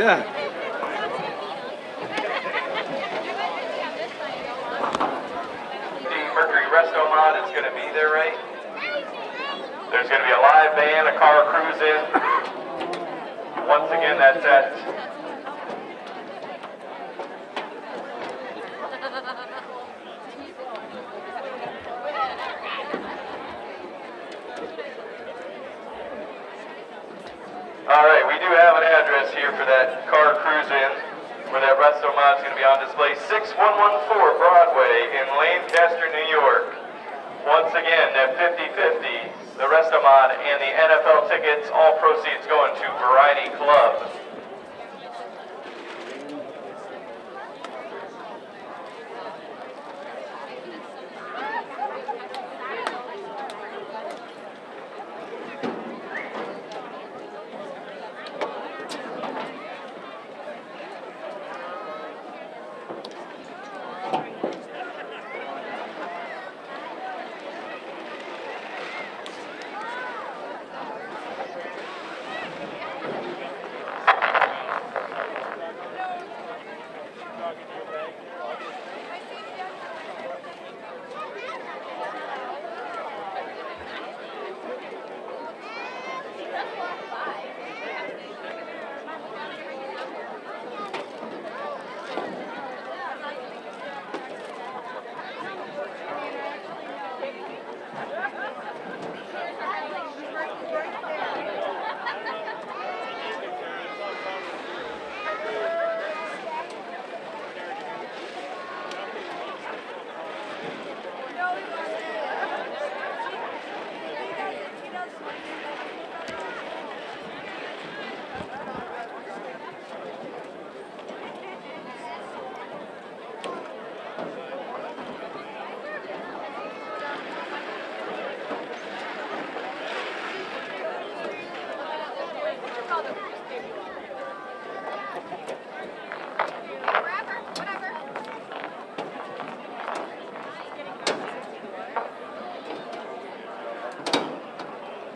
Yeah. Mercury Resto Mod is going to be there, right? There's going to be a live band, a car cruise in. Once again, that's at All right, we do have an address here for that car cruise in, where that resto mod is going to be on display, 6114 Broadway in Lancaster, New York. Once again, at 50-50, the resto mod and the NFL tickets, all proceeds going to Variety Club.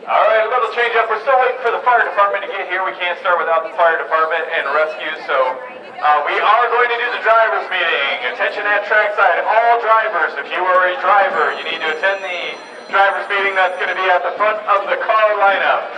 All right, a little change up. We're still waiting for the fire department to get here. We without the fire department and rescue, so uh, we are going to do the drivers meeting. Attention at trackside, all drivers. If you are a driver, you need to attend the drivers meeting. That's going to be at the front of the car lineup.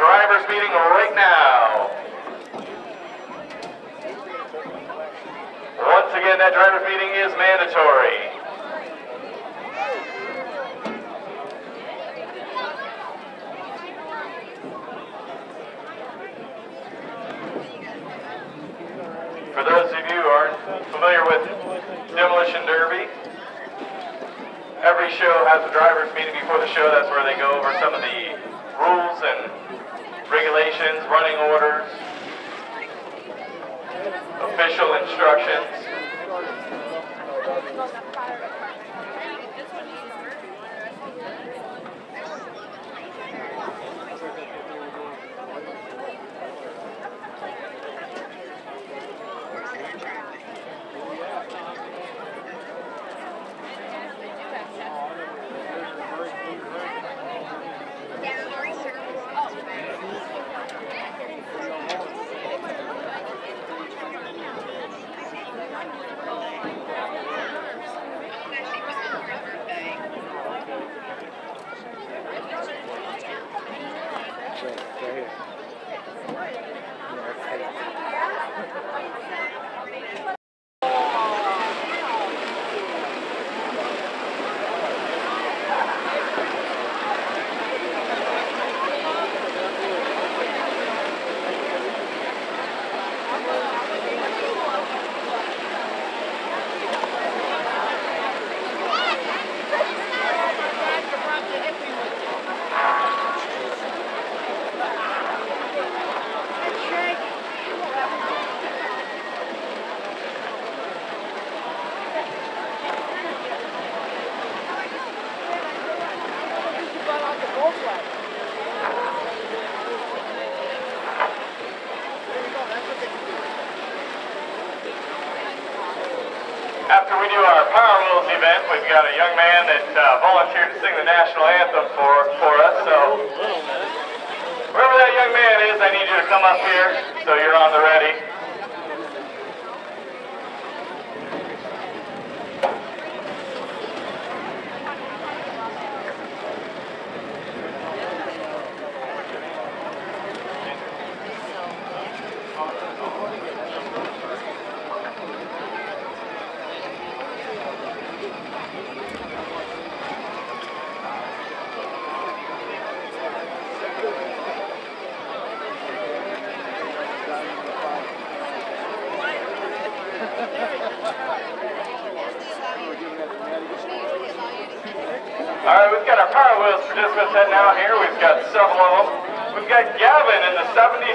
participants heading out here. We've got several of them. We've got Gavin in the 77.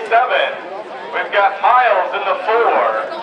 We've got Miles in the 4.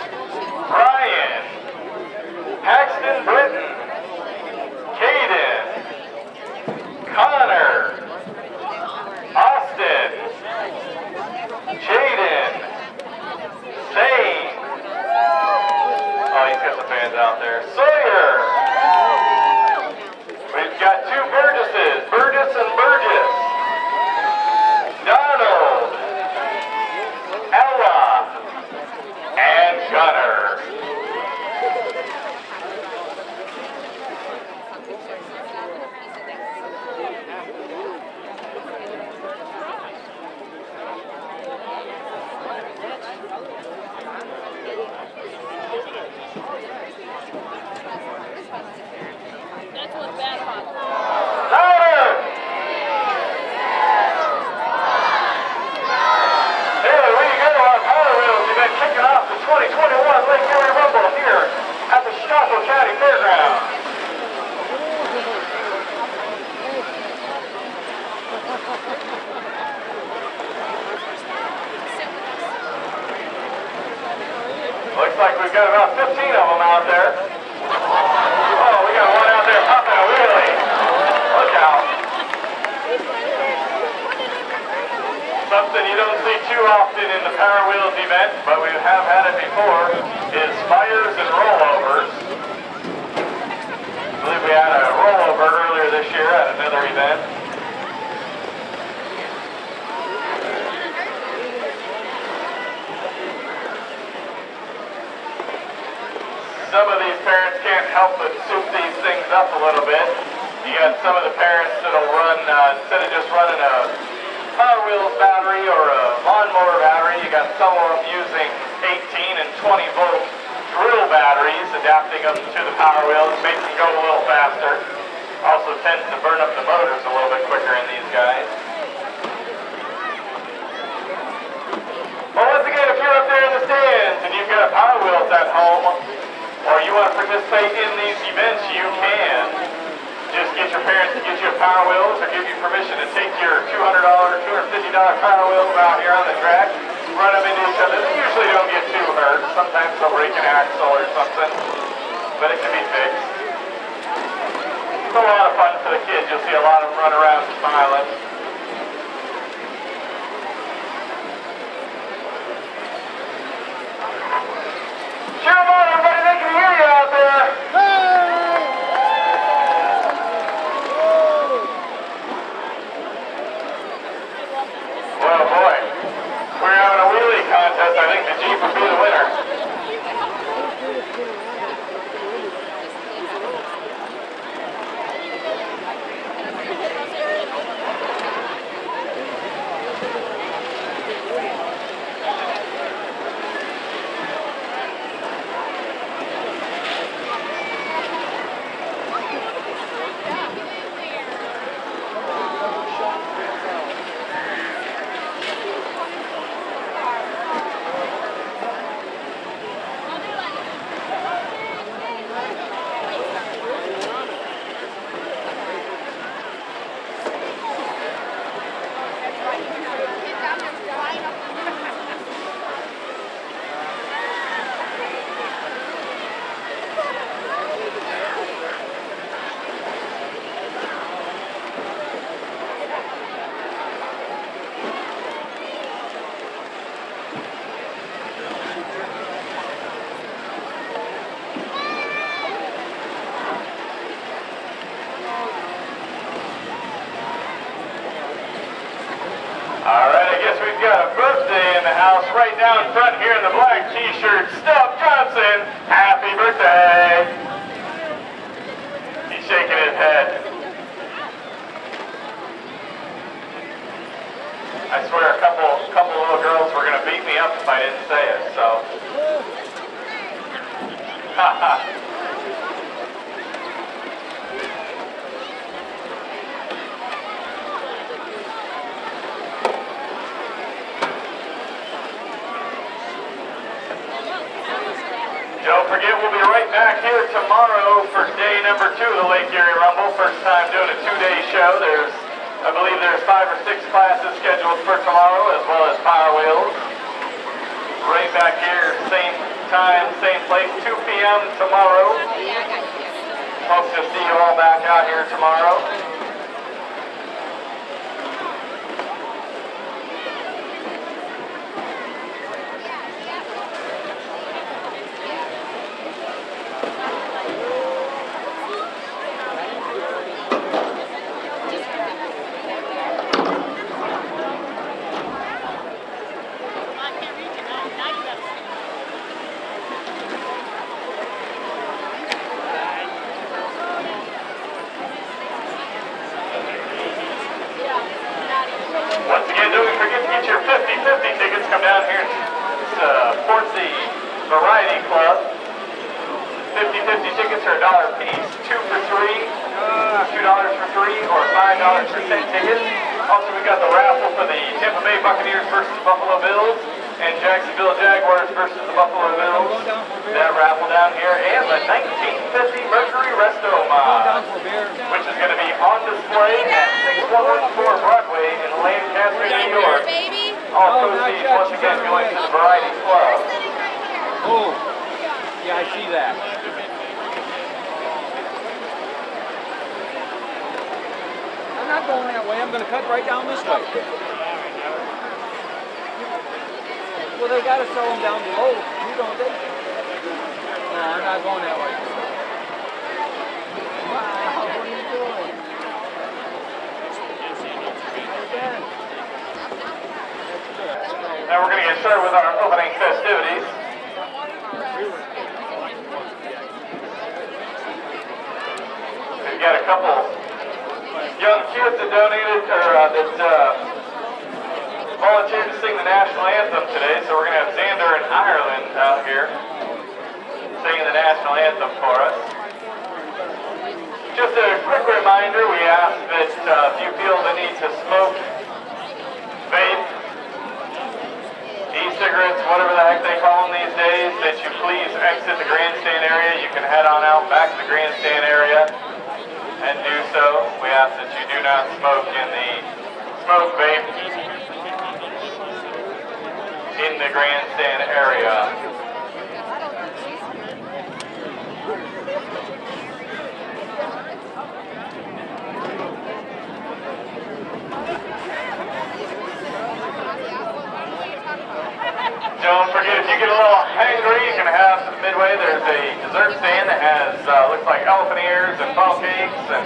elephant ears and funnel cakes and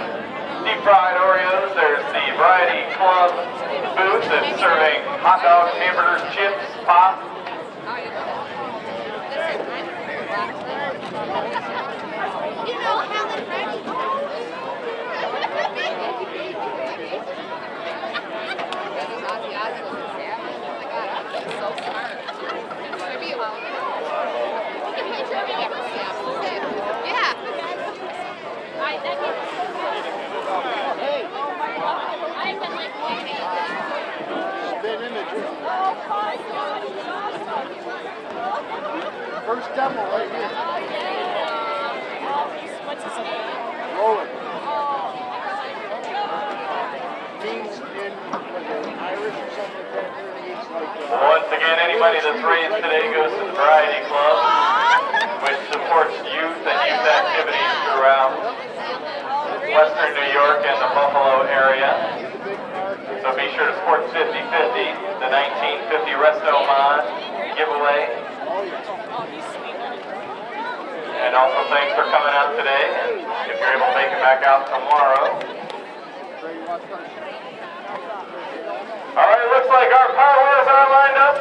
deep fried Oreos. There's the Variety Club booth that's serving hot dogs, hamburgers, chips, pops. First demo right here. Once again, anybody that's raised today goes to the Variety Club, which supports youth and youth activities throughout western New York and the Buffalo area. So be sure to support 50/50, the 1950 Resto Mod giveaway. And also thanks for coming out today, and if you're able to make it back out tomorrow. All right, looks like our power wheels are lined up.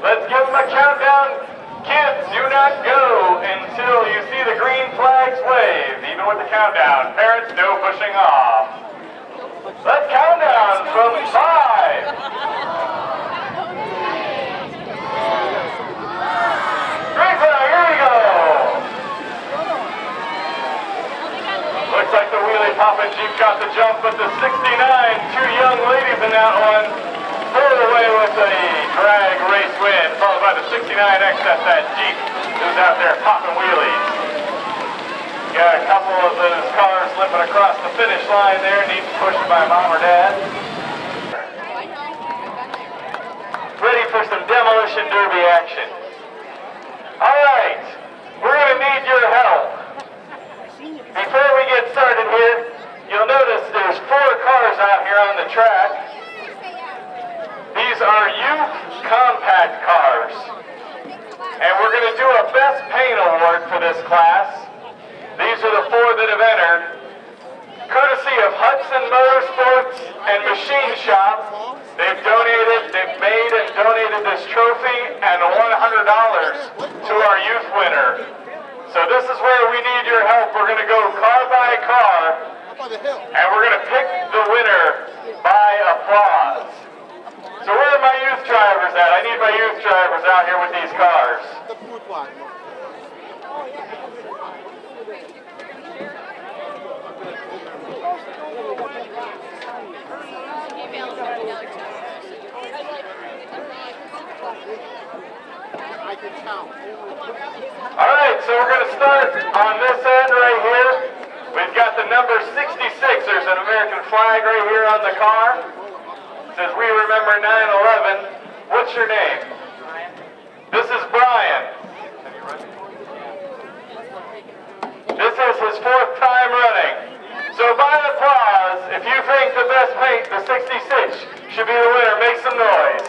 Let's give them a countdown. Kids, do not go until you see the green flags wave, even with the countdown. Parents, no pushing off. Let's count down from five. Green here we go. Looks like the wheelie poppin' Jeep got the jump, but the 69, two young ladies in that one, pulled away with a drag race win, followed by the 69X at that Jeep who's out there popping wheelies. Got a couple of those cars limping across the finish line there, needing pushed by mom or dad. Ready for some demolition derby action. All right, we're gonna need your help. Before we get started here, you'll notice there's four cars out here on the track. These are youth compact cars. And we're going to do a best paint award for this class. These are the four that have entered. Courtesy of Hudson Motorsports and Machine Shop, they've donated, they've made and donated this trophy and $100 to our youth winner. So this is where we need your help. We're going to go car by car, and we're going to pick the winner by applause. So where are my youth drivers at? I need my youth drivers out here with these cars. I can count. All right, so we're going to start on this end right here. We've got the number 66. There's an American flag right here on the car. It says, we remember 9-11. What's your name? This is Brian. This is his fourth time running. So by applause, if you think the best paint, the 66, should be the winner, make some noise.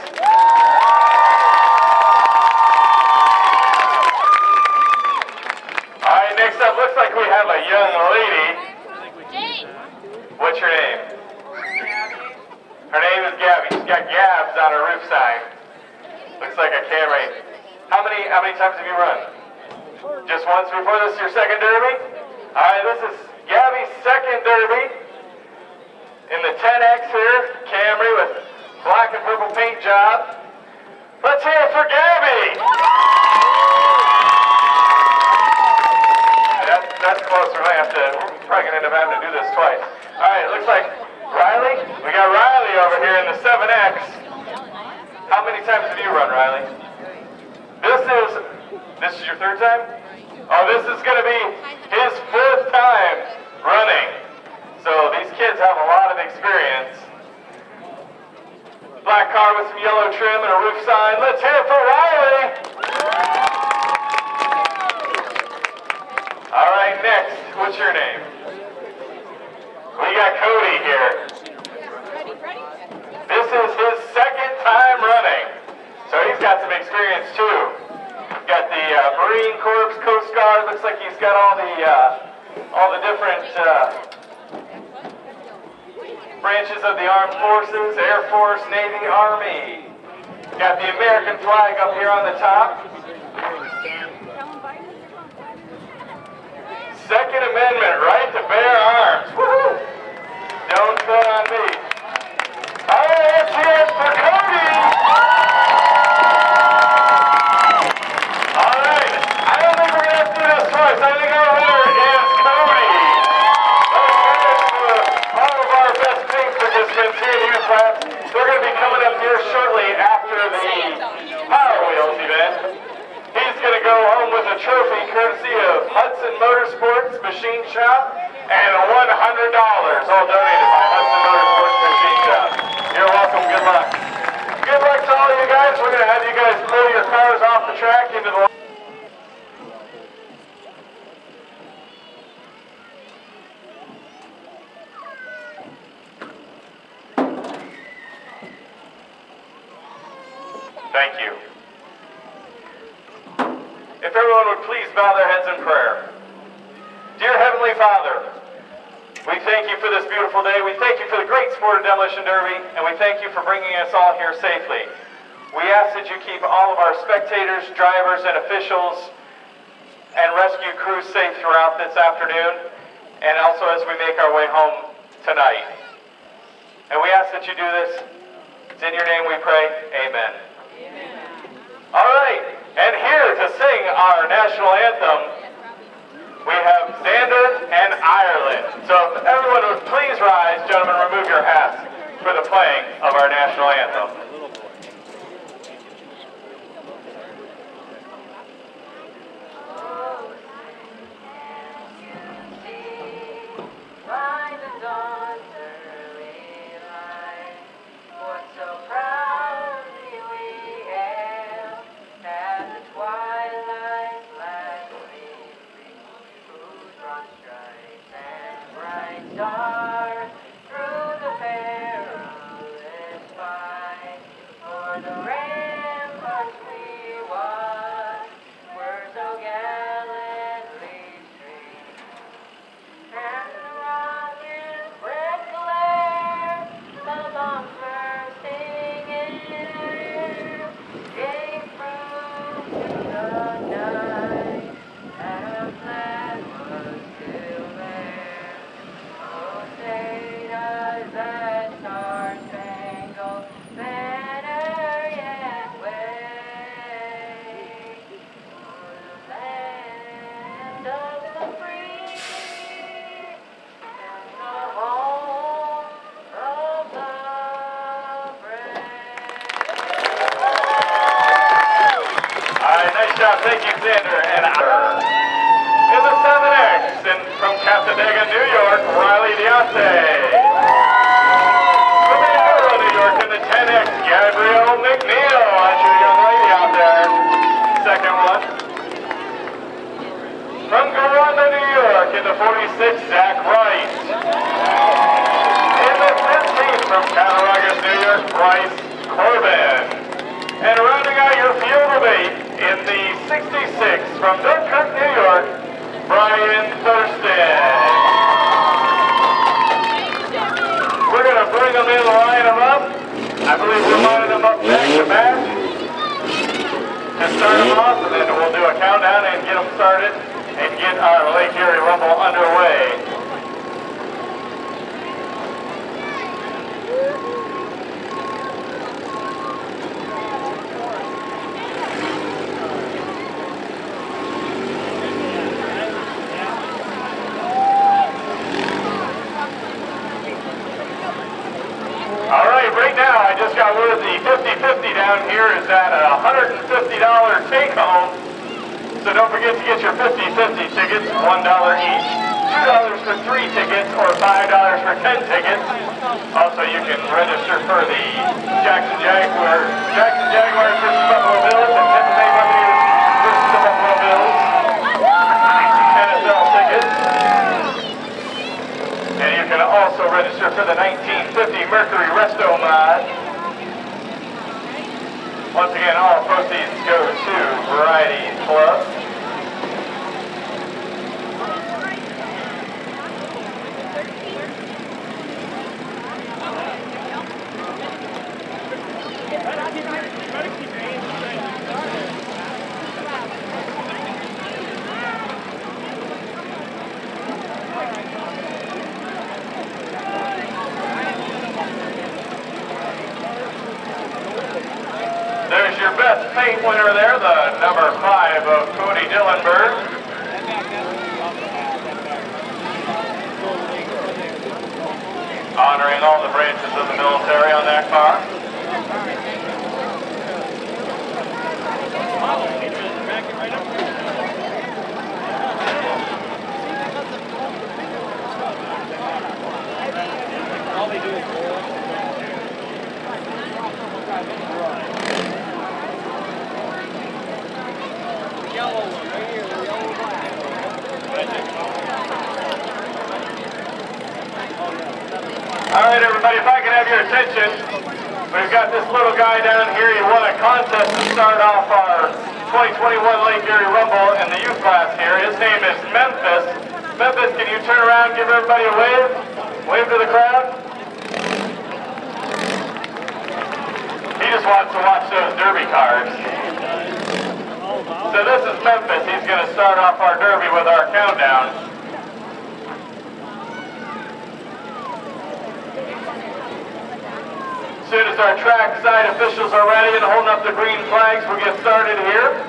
All right, next up, looks like we have a young lady. What's your name? Her name is Gabby. She's got Gabs on her roof sign. Looks like a Camry. How many how many times have you run? Just once before this your second derby? All right, this is Gabby's second derby in the 10X here, Camry with black and purple paint job. Let's hear it for Gabby! That's, that's close. We might have to, we're probably going to end up having to do this twice. All right, it looks like Riley, we got Riley over here in the 7X. How many times have you run, Riley? This is, this is your third time? Oh, this is going to be his fourth time running. So these kids have a lot of experience. Black car with some yellow trim and a roof sign. Let's hear it for Riley. All right, next, what's your name? We got Cody here. This is his second time running, so he's got some experience too. Got the uh, Marine Corps, Coast Guard. Looks like he's got all the uh, all the different uh, branches of the armed forces: Air Force, Navy, Army. Got the American flag up here on the top. Second Amendment, right to bear arms. Don't bet on me. All right, Cody. All right, I don't think we're gonna have to do this twice. I think our winner is Cody. Let's hear it for all of our best paint participants here in youth class. They're gonna be coming up here shortly after the Power Wheels event. He's going to go home with a trophy courtesy of Hudson Motorsports Machine Shop and $100 all donated by Hudson Motorsports Machine Shop. You're welcome. Good luck. Good luck to all you guys. We're going to have you guys pull your cars off the track into the Thank you. If everyone would please bow their heads in prayer. Dear Heavenly Father, We thank you for this beautiful day. We thank you for the great sport of Demolition Derby, and we thank you for bringing us all here safely. We ask that you keep all of our spectators, drivers, and officials and rescue crews safe throughout this afternoon, and also as we make our way home tonight. And we ask that you do this. It's in your name we pray. Amen. All right, and here to sing our national anthem, we have Xander and Ireland. So if everyone would please rise, gentlemen, remove your hats for the playing of our national anthem. By the dawn's Cassadaga, New York, Riley Deontay. From Aurora, New York, in the 10X, Gabrielle McNeil. That's your young lady out there. Second one. From Gowanda, New York, in the 46, Zach Wright. In the 15th, from Cattaraugus, New York, Bryce Corbin. And rounding out your field debate in the 66 from Dunkirk, New York, Brian Thurston. We're going to bring them in, line them up. I believe we're lining them up back to back. And start them off, and then we'll do a countdown and get them started and get our Lake Erie Rumble underway. All right, right now I just got word the 50-50 down here is at a $150 take home. So don't forget to get your 50-50 tickets, $1 each. $2 for three tickets or $5 for 10 tickets. Also, you can register for the Jackson Jaguar, Jackson Jaguars versus Buffalo Bills and Tampa Bay Buccaneers versus the Buffalo Bills. NFL tickets. And you can also register for the 1950 Mercury Resto Mod. Once again, all proceeds go to Variety Club. There's your best paint winner there, the number five of Cody Dillenberg. Honoring all the branches of the military on that car. Yellow one, right here, the yellow black. All right, everybody, if I can have your attention, we've got this little guy down here. He won a contest to start off our 2021 Lake Erie Rumble in the youth class here. His name is Memphis. Memphis, can you turn around, give everybody a wave? Wave to the crowd. He just wants to watch those derby cars. So this is Memphis. He's going to start off our derby with our countdown. As soon as our track side officials are ready and holding up the green flags, we'll get started here.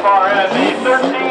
Far end. The 13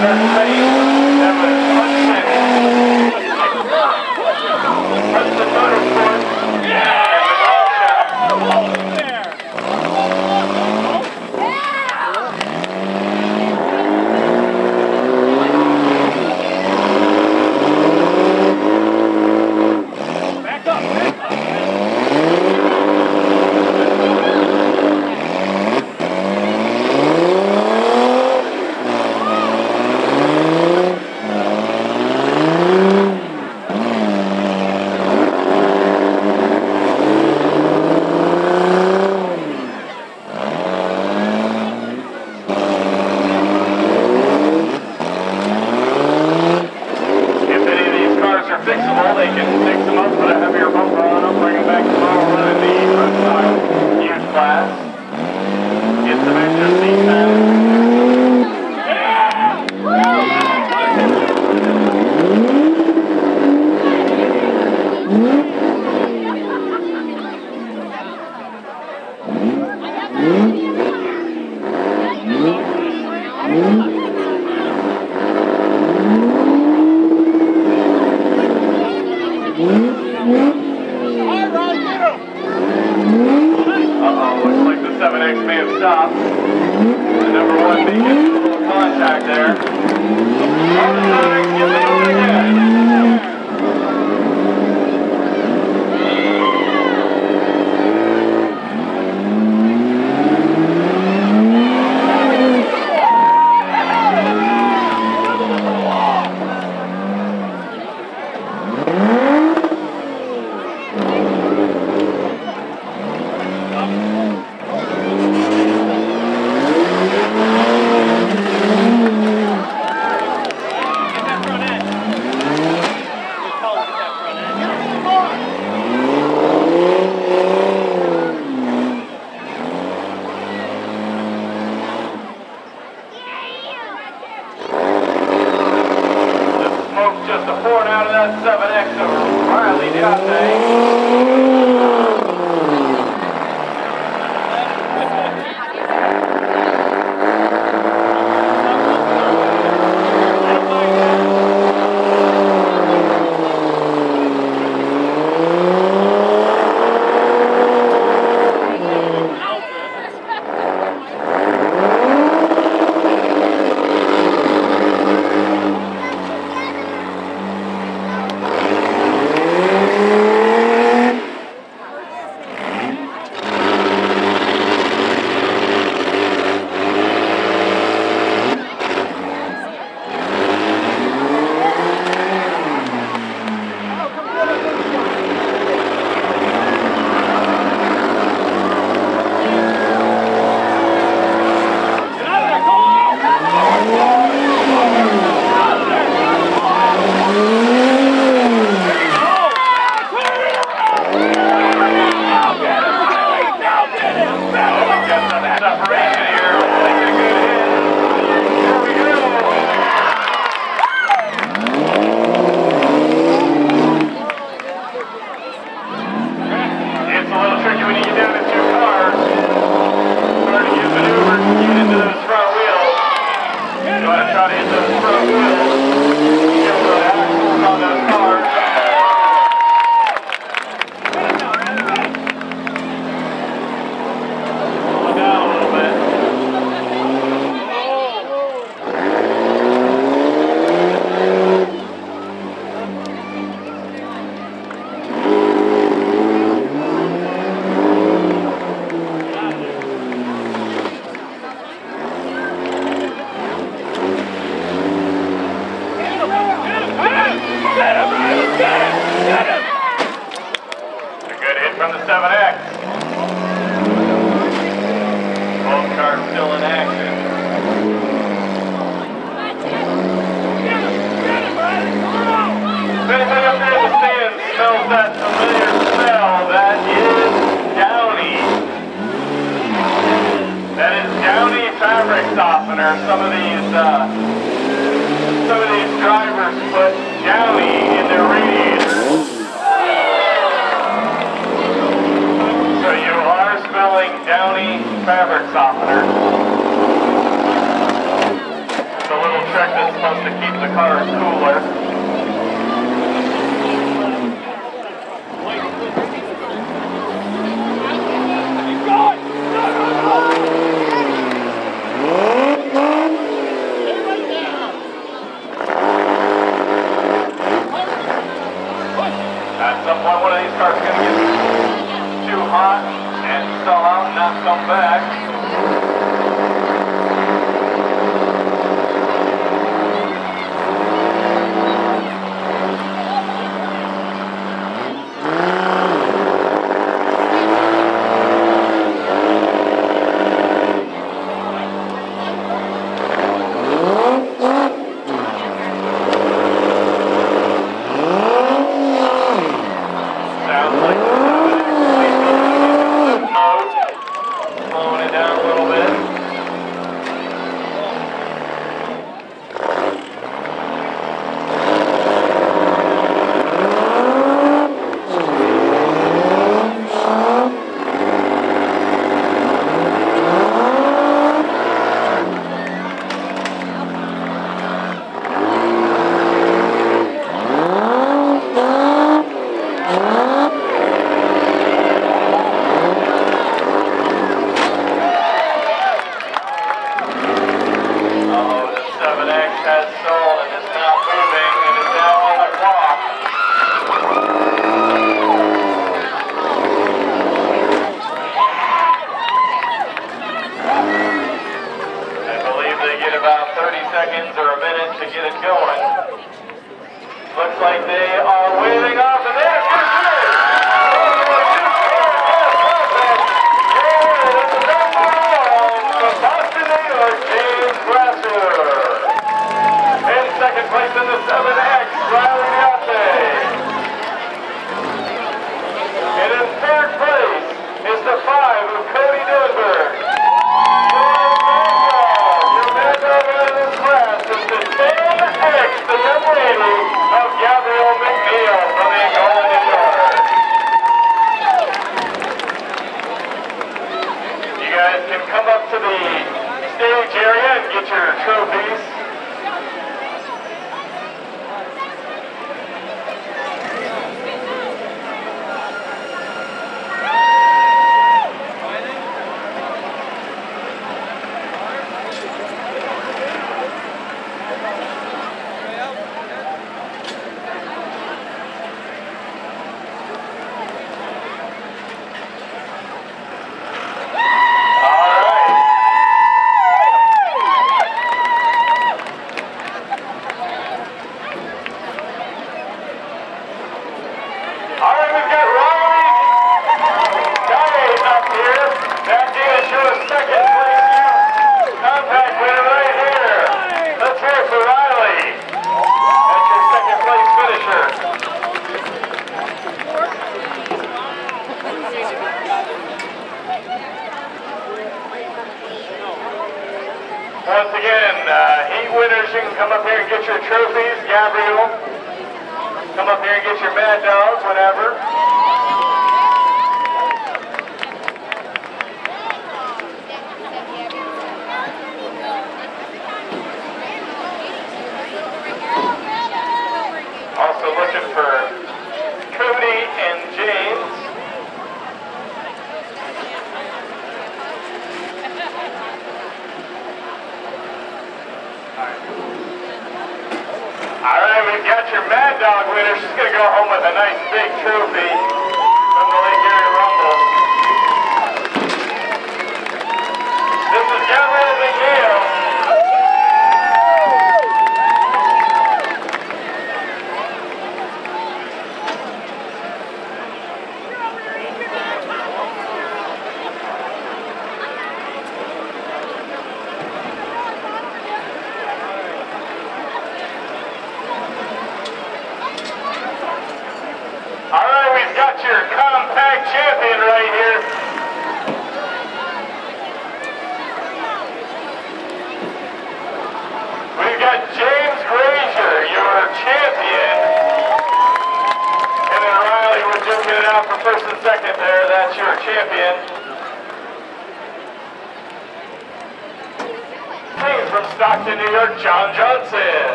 sponsor for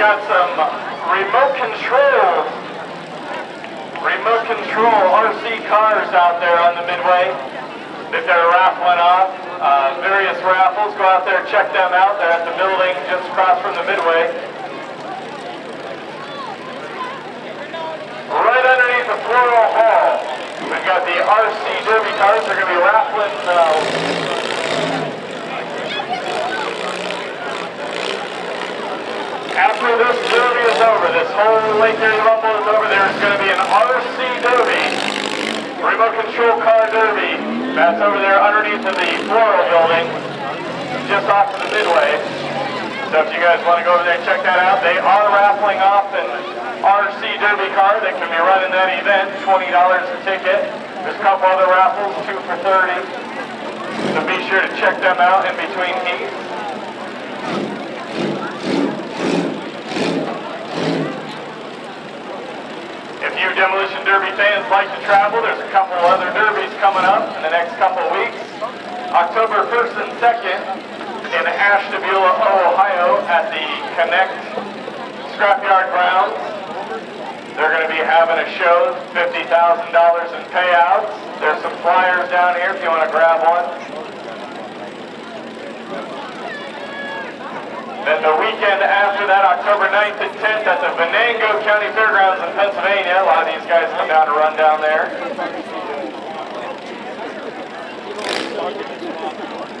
got some remote control, remote control RC cars out there on the midway If they're raffling off. Uh, various raffles. Go out there, check them out. They're at the building just across from the midway. Right underneath the floral hall, we've got the RC Derby cars. They're going to be raffling. Uh, After this derby is over, this whole Lake Erie Rumble is over, there is going to be an RC Derby, remote control car derby. That's over there underneath of the Floral building, just off of the Midway. So if you guys want to go over there and check that out, they are raffling off an RC Derby car that can be running that event, $20 a ticket. There's a couple other raffles, two for 30. So be sure to check them out in between heats. If you Demolition Derby fans like to travel, there's a couple other derbies coming up in the next couple weeks. October 1st and 2nd in Ashtabula, Ohio at the Connect Scrapyard Grounds. They're going to be having a show, $50,000 in payouts. There's some flyers down here if you want to grab one. Then the weekend after that, October 9th and 10th at the Venango County Fairgrounds in Pennsylvania. A lot of these guys come down to run down there.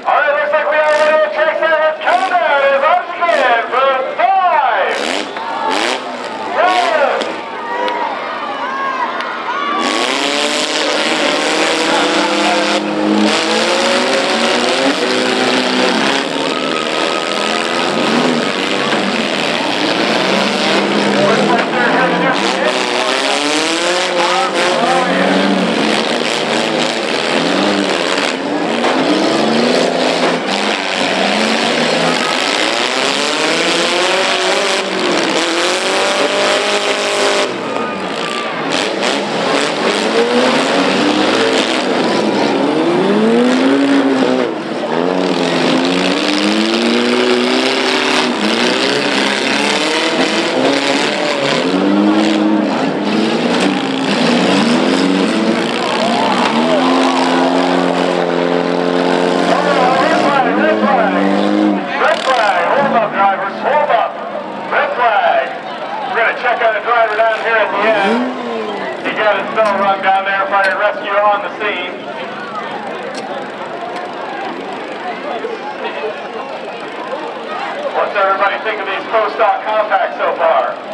All right, looks like we are ready to track seven. Countdown is scan for five, seven, looks like they're headed up to it. Oh, yeah. Red flag, red flag. Red flag. Hold up, drivers. Hold up. Red flag. We're going to check on the driver down here at the end. He got his bell rung down there. Fire rescue on the scene. What's everybody think of these post-stock compacts so far?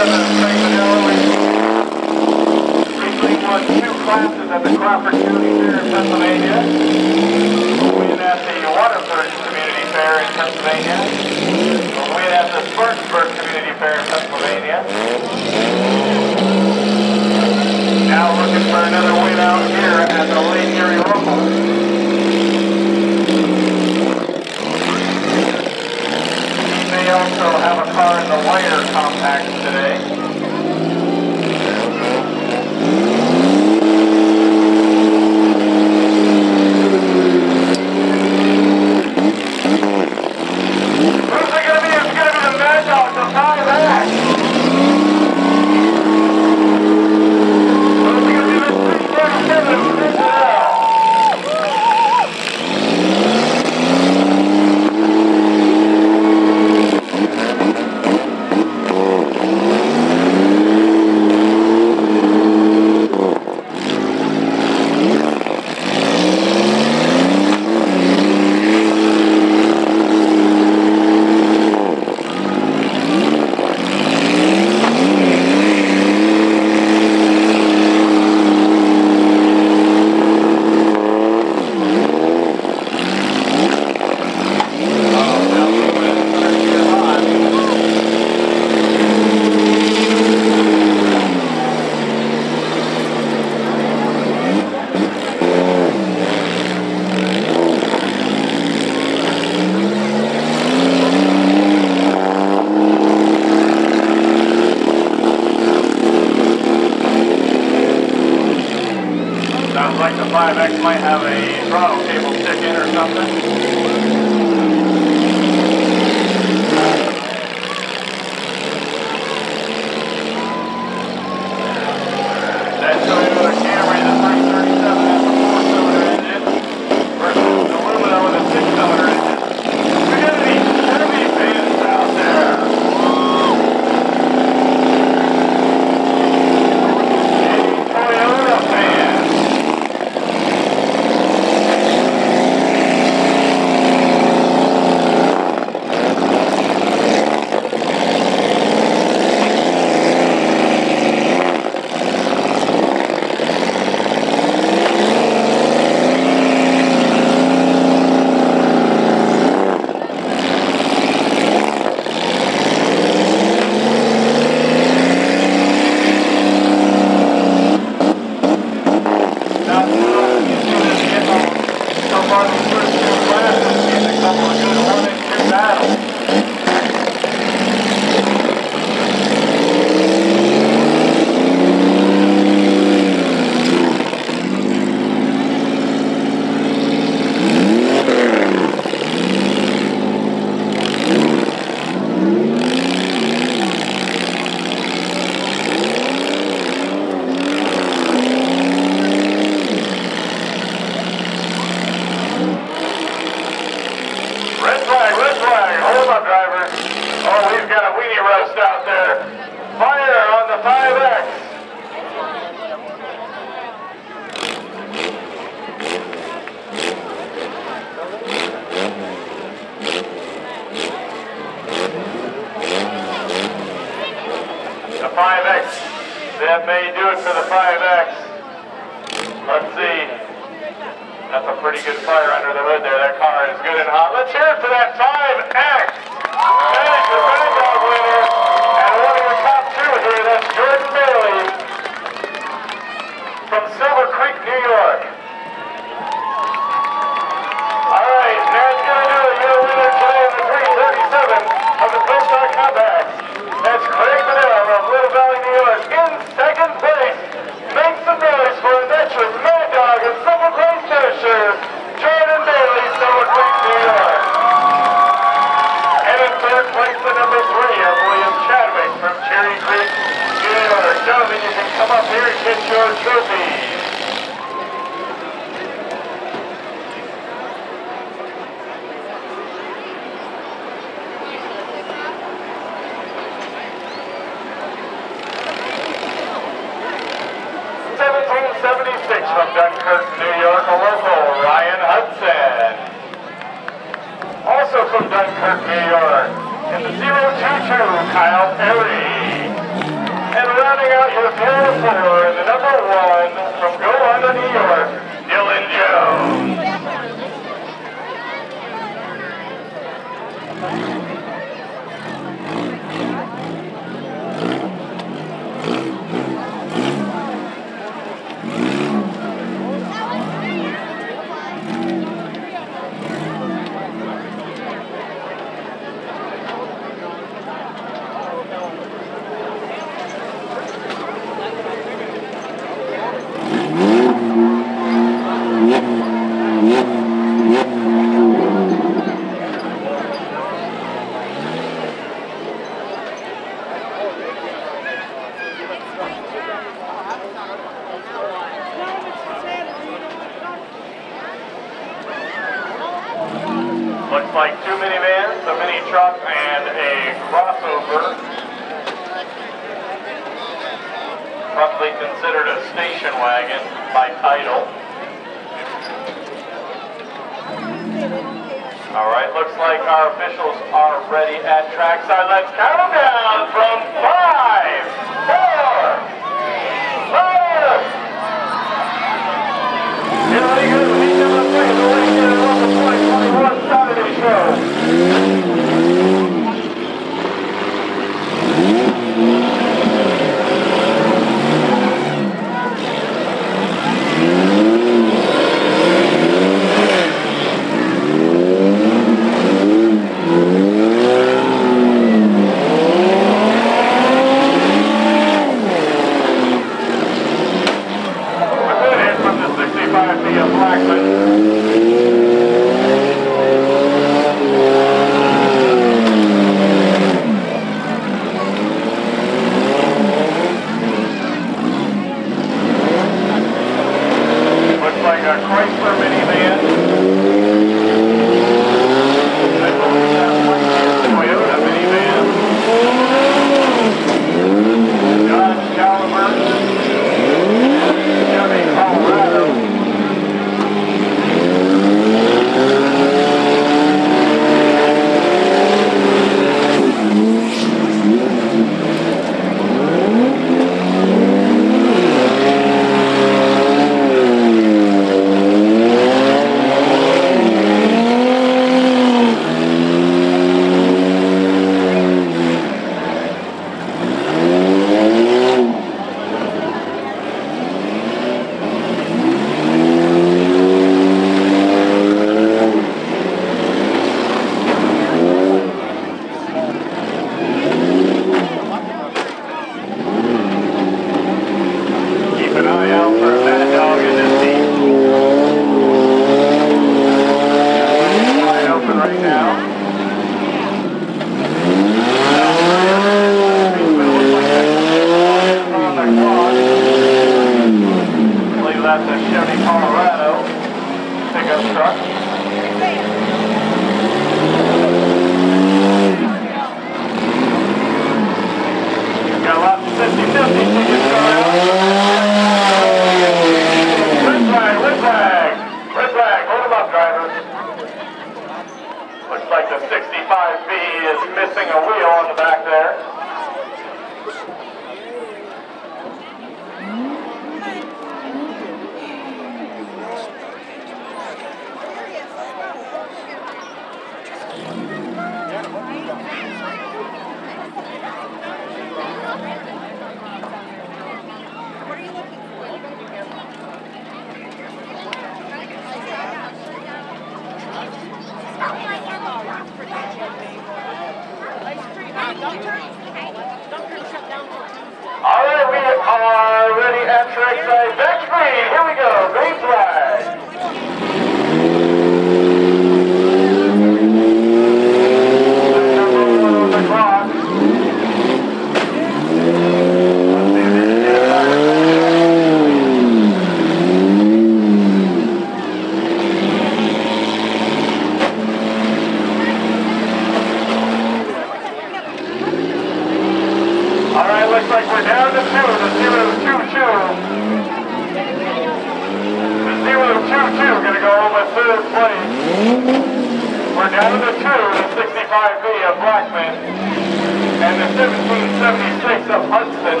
the 1776 of Hudson.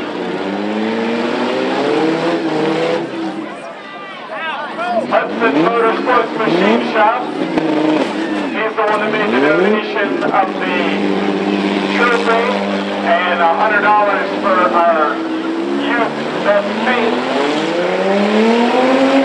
Hudson Motorsports Machine Shop. He's the one that made the donation of the trophy and $100 for our youth best paint.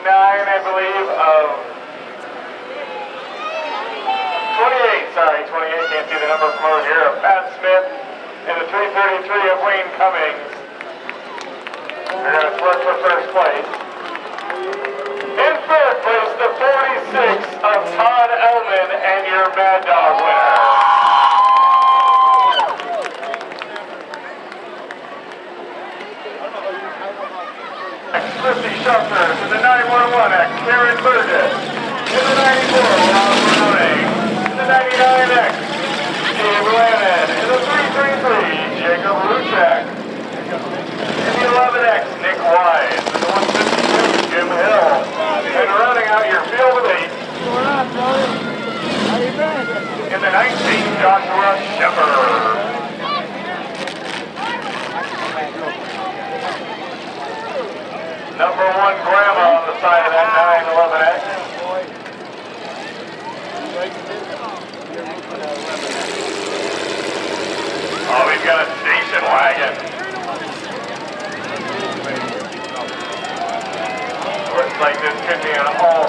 29, I believe, of 28, sorry, 28, can't see the number from over here, of Pat Smith, and the 333 of Wayne Cummings. They're going to split for first place. In third place, the 46 of Todd Elman and your Mad Dog winner. Swifty Shuffler to 911X, Karen Burgess. In the 94, Rob Browning. In the 99X, Steve Lannon. In the 333, Jacob Ruchak. In the 11X, Nick Wise. In the 152, Jim Hill. And rounding out your field of eight, Going on, brother? How you been? in the 19, Joshua Shepard. Number one grandma on the side of that 911X. Oh, we've got a station wagon. Looks like this could be an all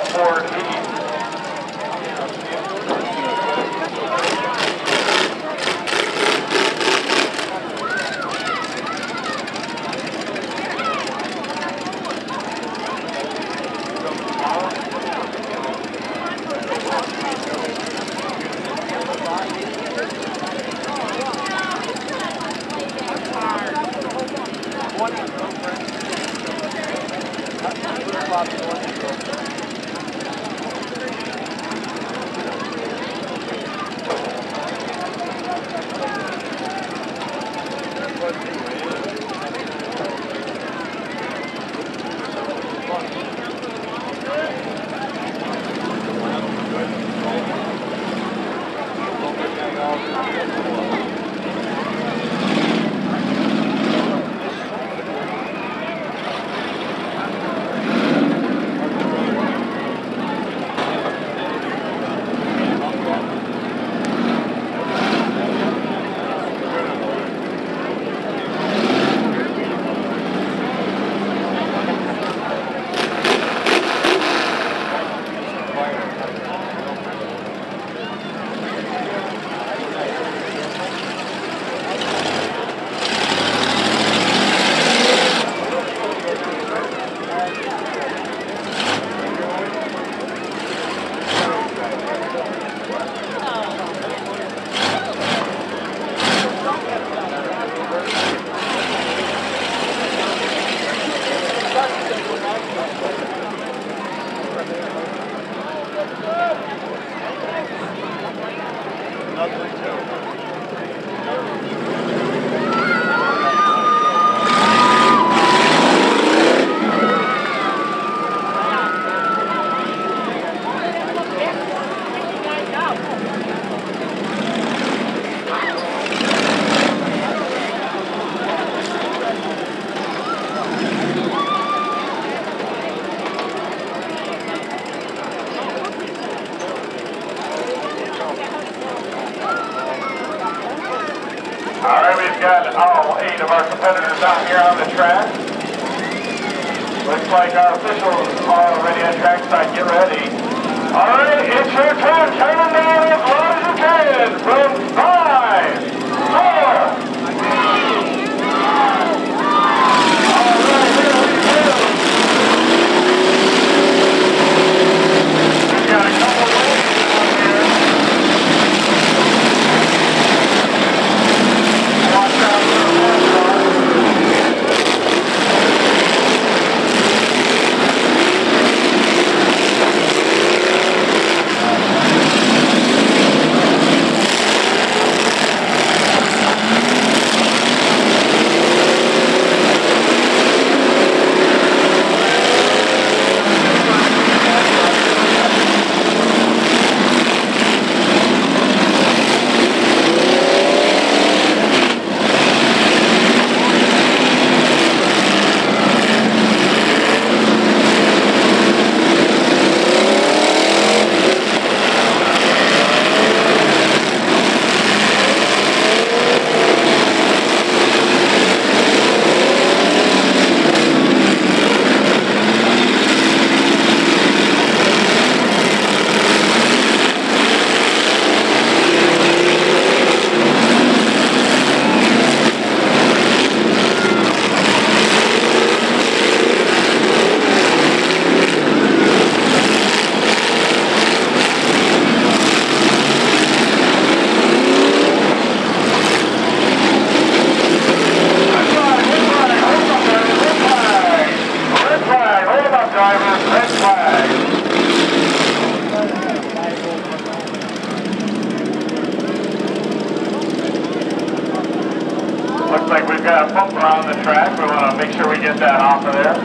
got a bumper on the track. We want to make sure we get that off of there.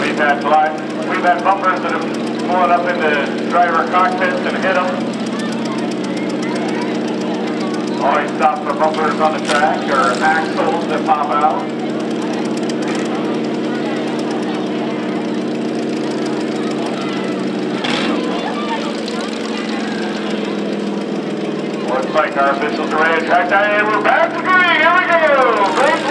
We've had black, we've had bumpers that have pulling up into driver cockpits and hit them. Always stop for bumpers on the track or axles that pop out. Looks like our officials are ready to track down and we're back to green. Go.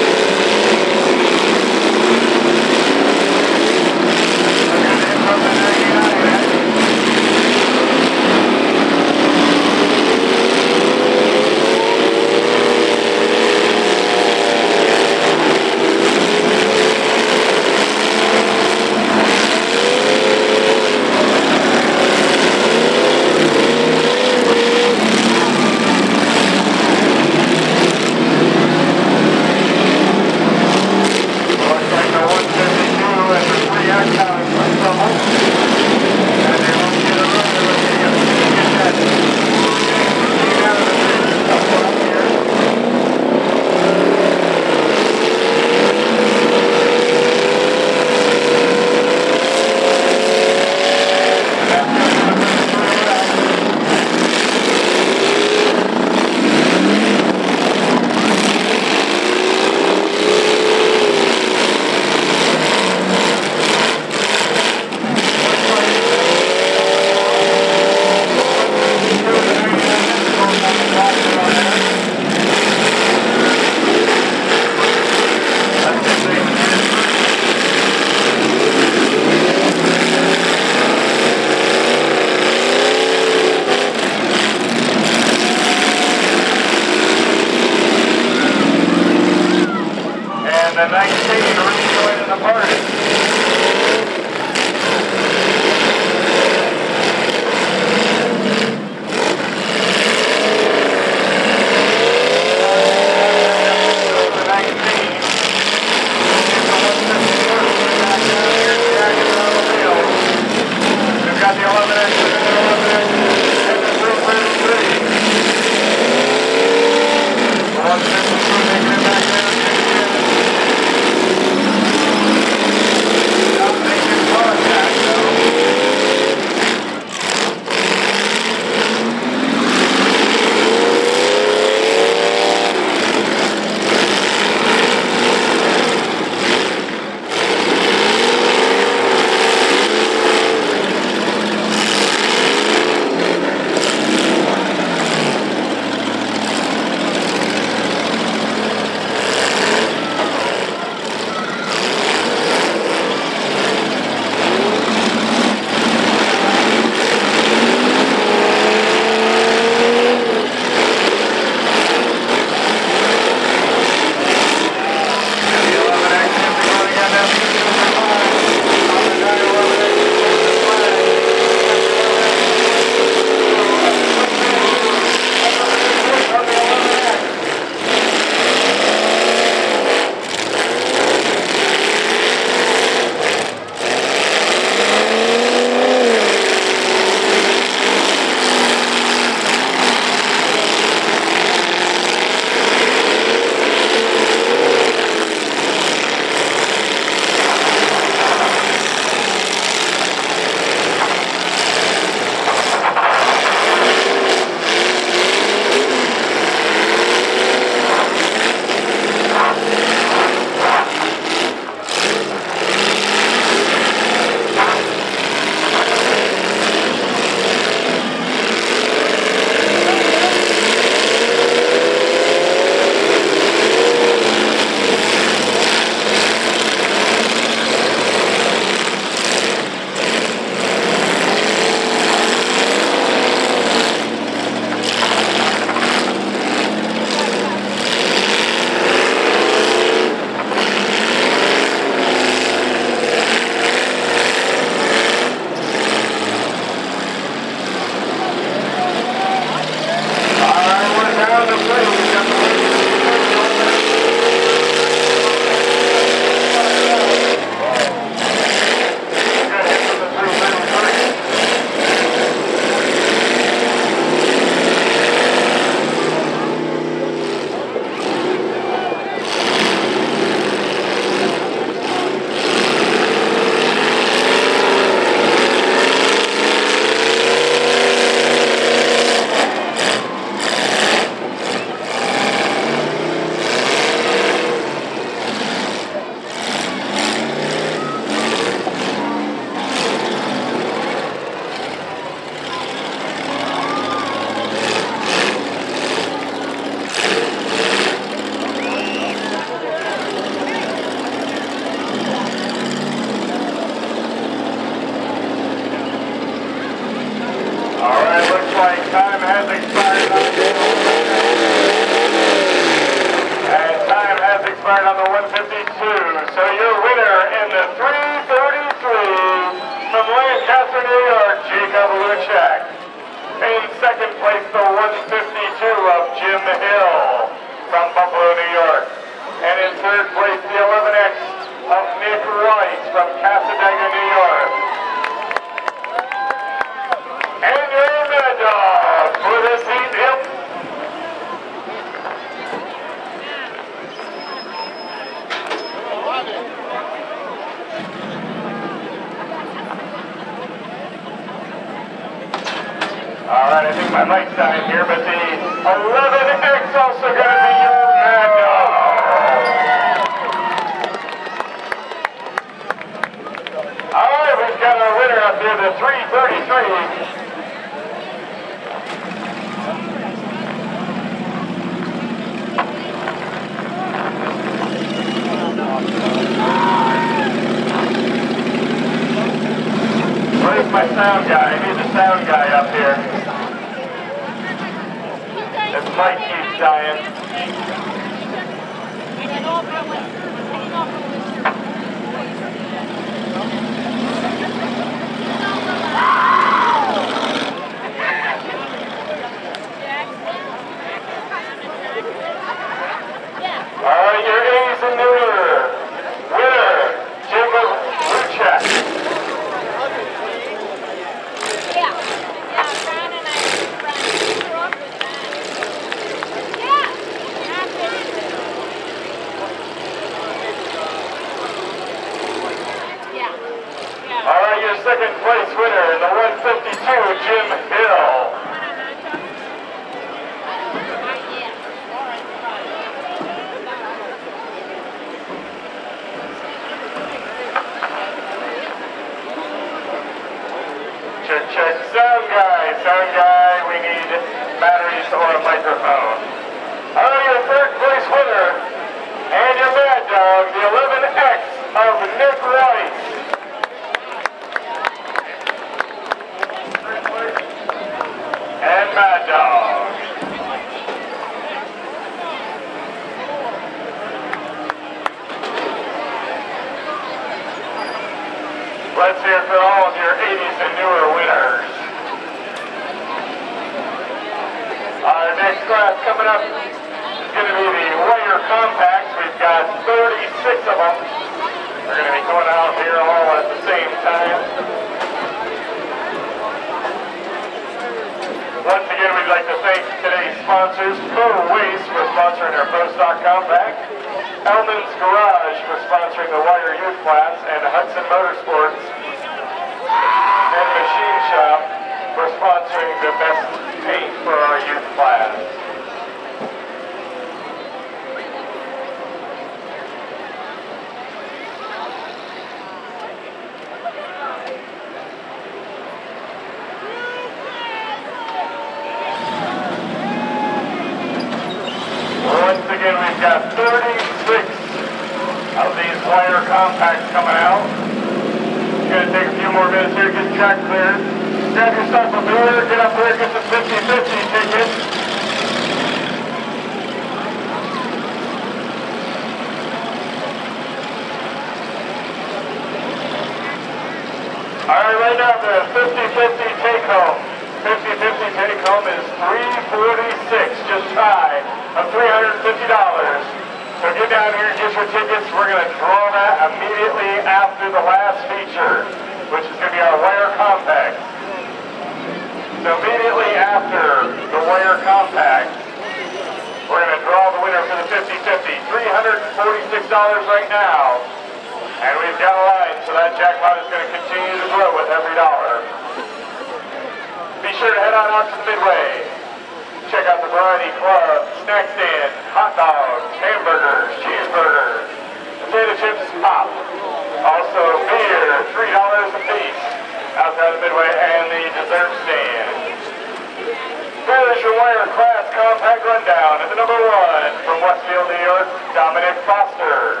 wire class compact rundown at the number one from Westfield, New York, Dominic Foster.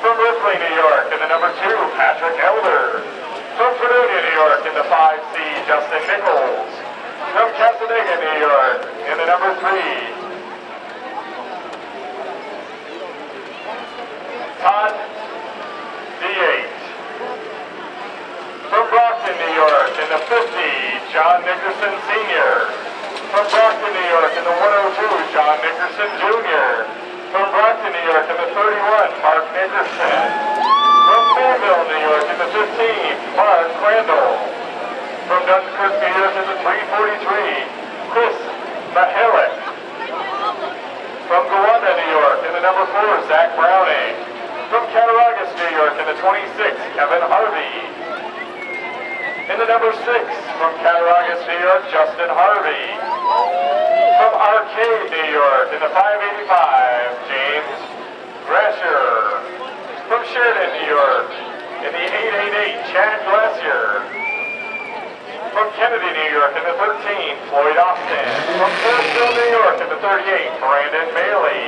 From Ripley, New York, in the number two, Patrick Elder. From Fredonia, New York, in the 5C, Justin Nichols. From Cassadaga, New York, in the number three, Todd D8. From Brocton, New York, in the 50, John Nickerson Sr. From Brocton, New York in the 102, John Nickerson Jr. From Brocton, New York in the 31, Mark Nickerson. From Mayville, New York in the 15, Mark Crandall. From Dunkirk, New York in the 343, Chris Mahalik. From Gowanda, New York in the number 4, Zach Browning. From Cattaraugus, New York in the 26, Kevin Harvey. In the number 6, from Cattaraugus, New York, Justin Harvey. From Arcade, New York in the 585, James Grasher. From Sheridan, New York in the 888, Chad Glacier. From Kennedy, New York in the 13, Floyd Austin. From Fairfield, New York in the 38, Brandon Bailey.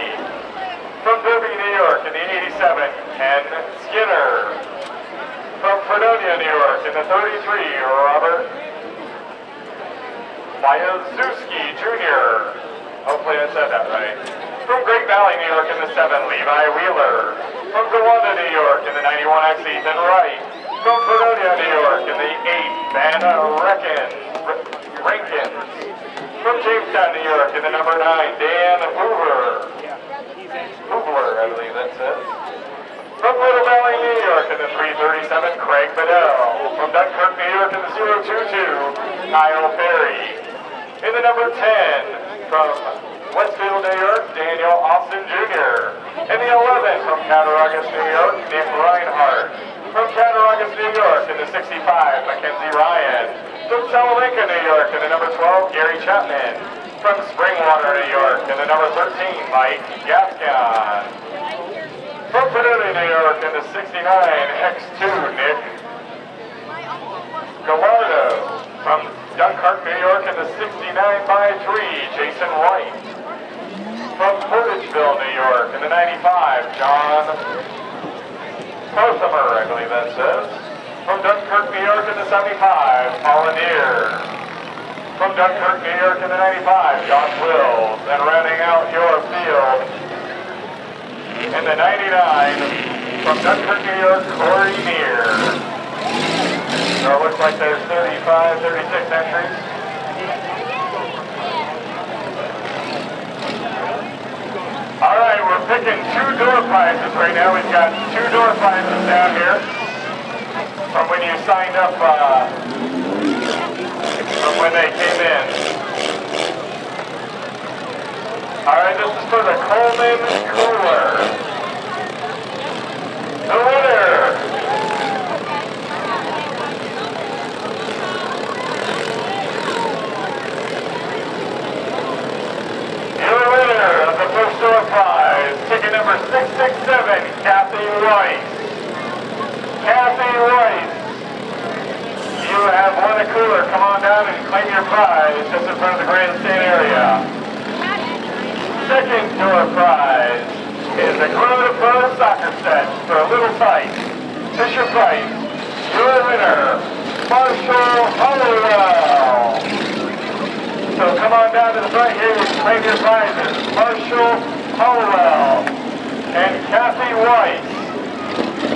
From Derby, New York in the 87, Ken Skinner. From Fredonia, New York in the 33, Robert Mayazuski Jr. Hopefully I said that right. From Great Valley, New York in the 7, Levi Wheeler. From Gowanda, New York in the 91X, Ethan Wright. From Fredonia, New York in the 8, Vanna Reckon, Rankins. From Jamestown, New York in the number 9, Dan Hoover. Hoover, I believe that says. From Little Valley, New York in the 337, Craig Bedell. From Dunkirk, New York in the 022, Kyle Perry. In the number 10, from Westfield, New York, Daniel Austin Jr. In the 11, from Cattaraugus, New York, Nick Reinhardt. From Cattaraugus, New York in the 65, Mackenzie Ryan. From Salamanca, New York in the number 12, Gary Chapman. From Springwater, New York in the number 13, Mike Gascon. From Fredonia, New York in the 69, X2, Nick Gallardo. From Dunkirk, New York in the 69 by 3, Jason White. From Portageville, New York in the 95, John Pothamer, I believe that says. From Dunkirk, New York in the 75, Paulinier. From Dunkirk, New York in the 95, John Wills. And rounding out your field in the 99, from Dunkirk, New York, Corey Neer. So it looks like there's 35, 36 entries. All right, we're picking two door prizes right now. We've got two door prizes down here from when you signed up, uh, from when they came in. All right, this is for the Coleman Cooler. The winner Your winner of the prize, ticket number 667, Kathy Weiss. Kathy Weiss, you have won a cooler. Come on down and claim your prize just in front of the grandstand area. Second door prize is a Grow to Pro soccer set for a little price. Fisher Price, your winner, Marshall Hollowell. So come on down to the front here and claim your prizes. Marshall Hollowell and Kathy Weiss.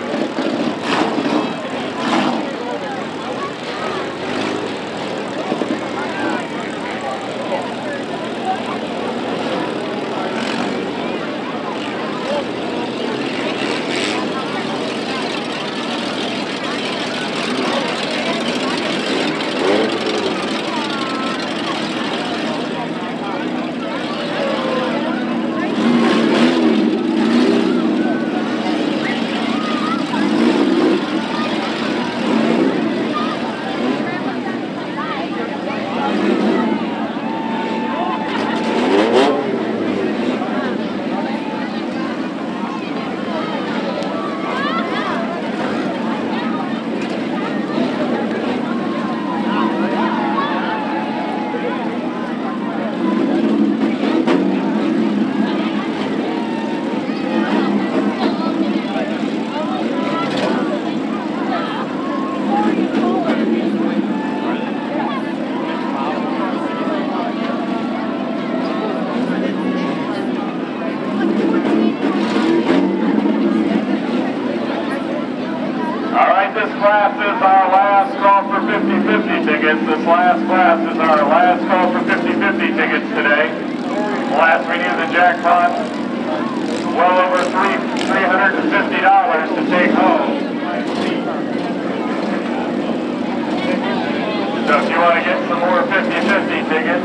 50-50 tickets,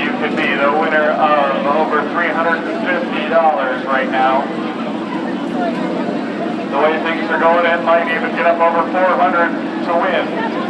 you could be the winner of over $350 right now. The way things are going, it might even get up over 400 to win.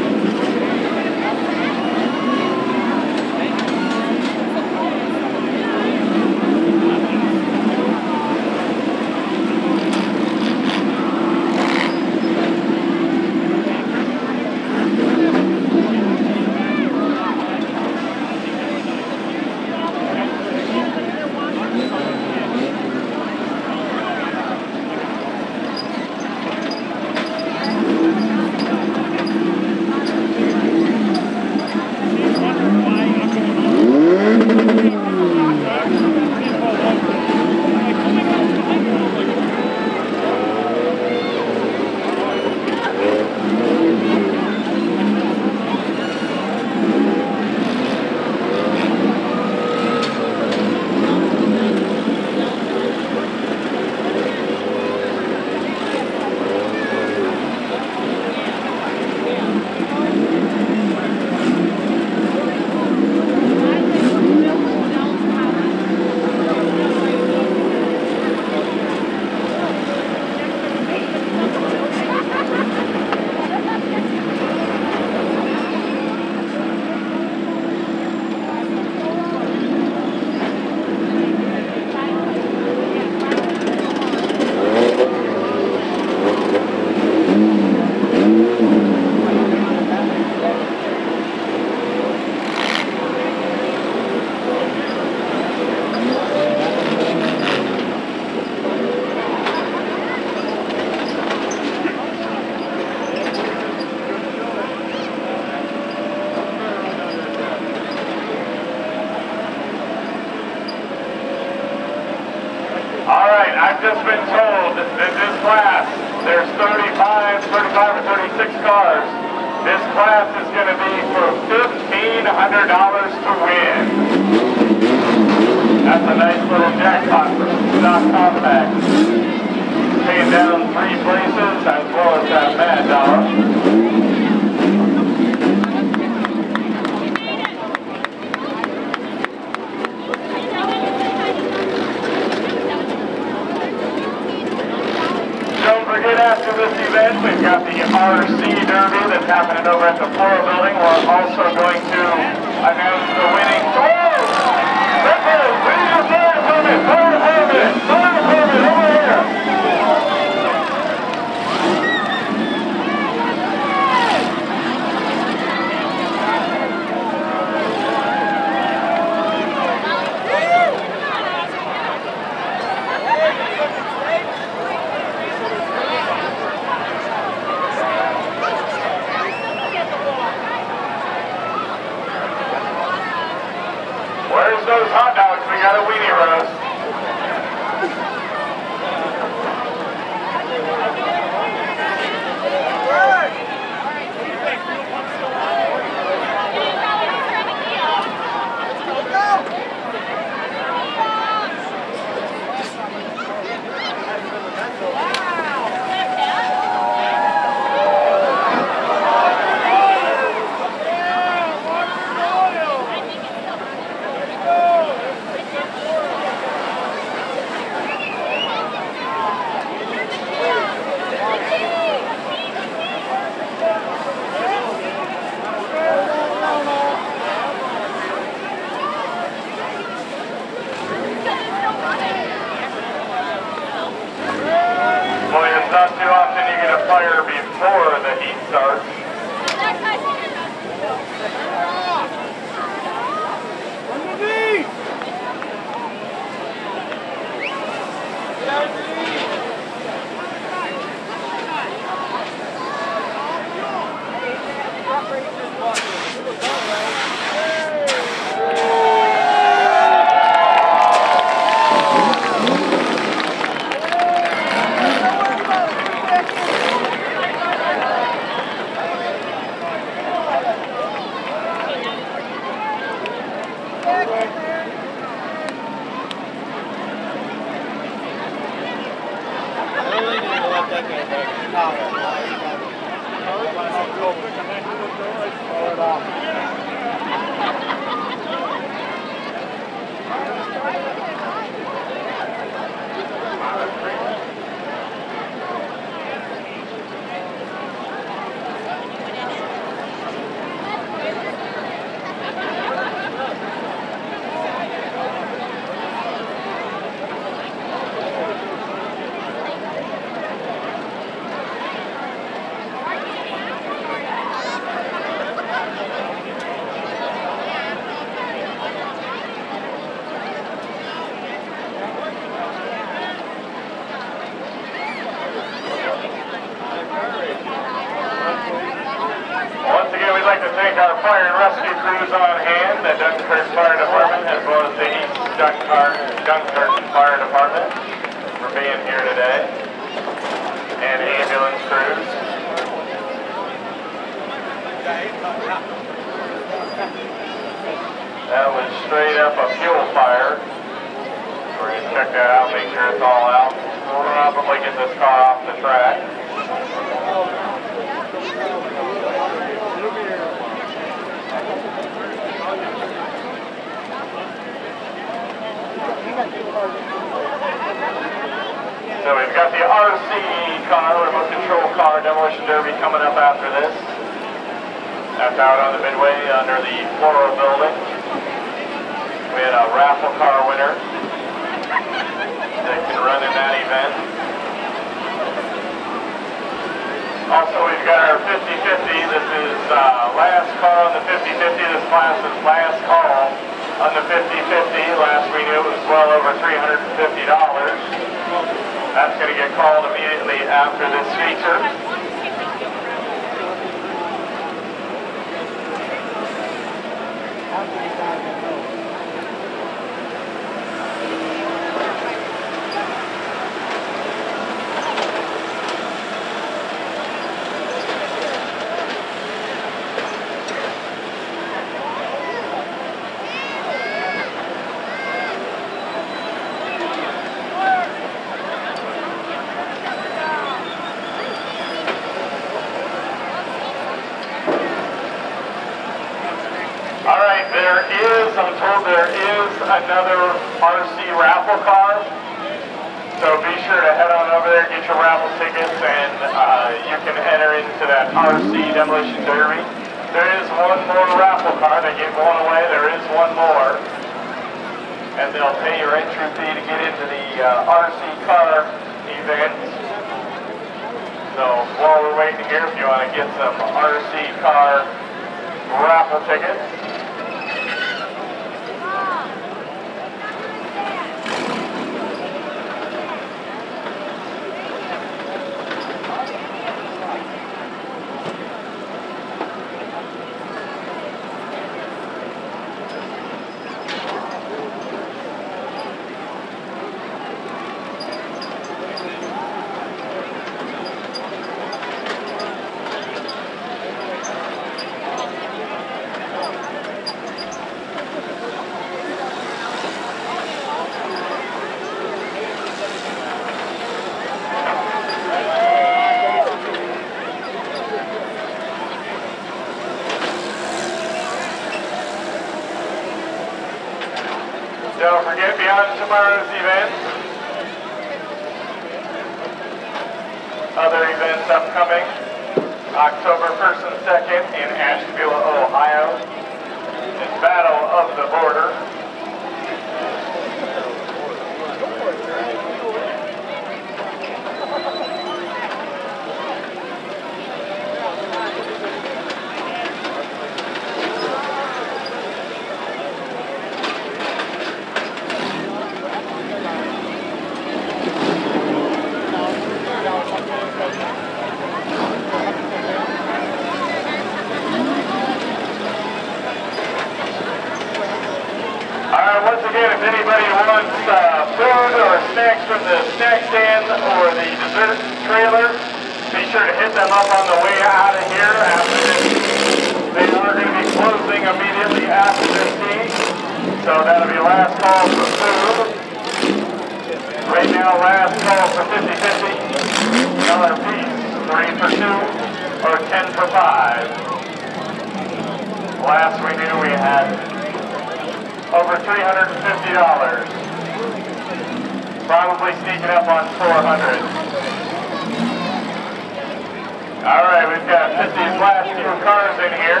In here.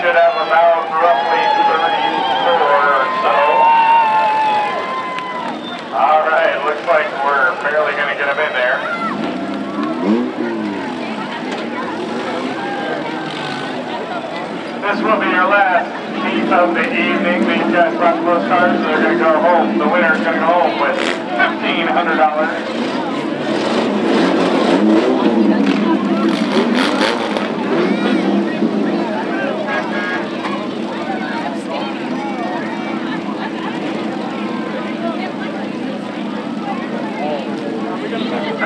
Should have about roughly 34 or so. All right, looks like we're barely going to get them in there. This will be your last heat of the evening. These guys brought most cars, so they're going to go home. The winner's going to go home with $1,500.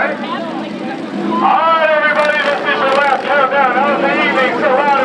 All right, everybody, this is your last countdown of the evening. So loud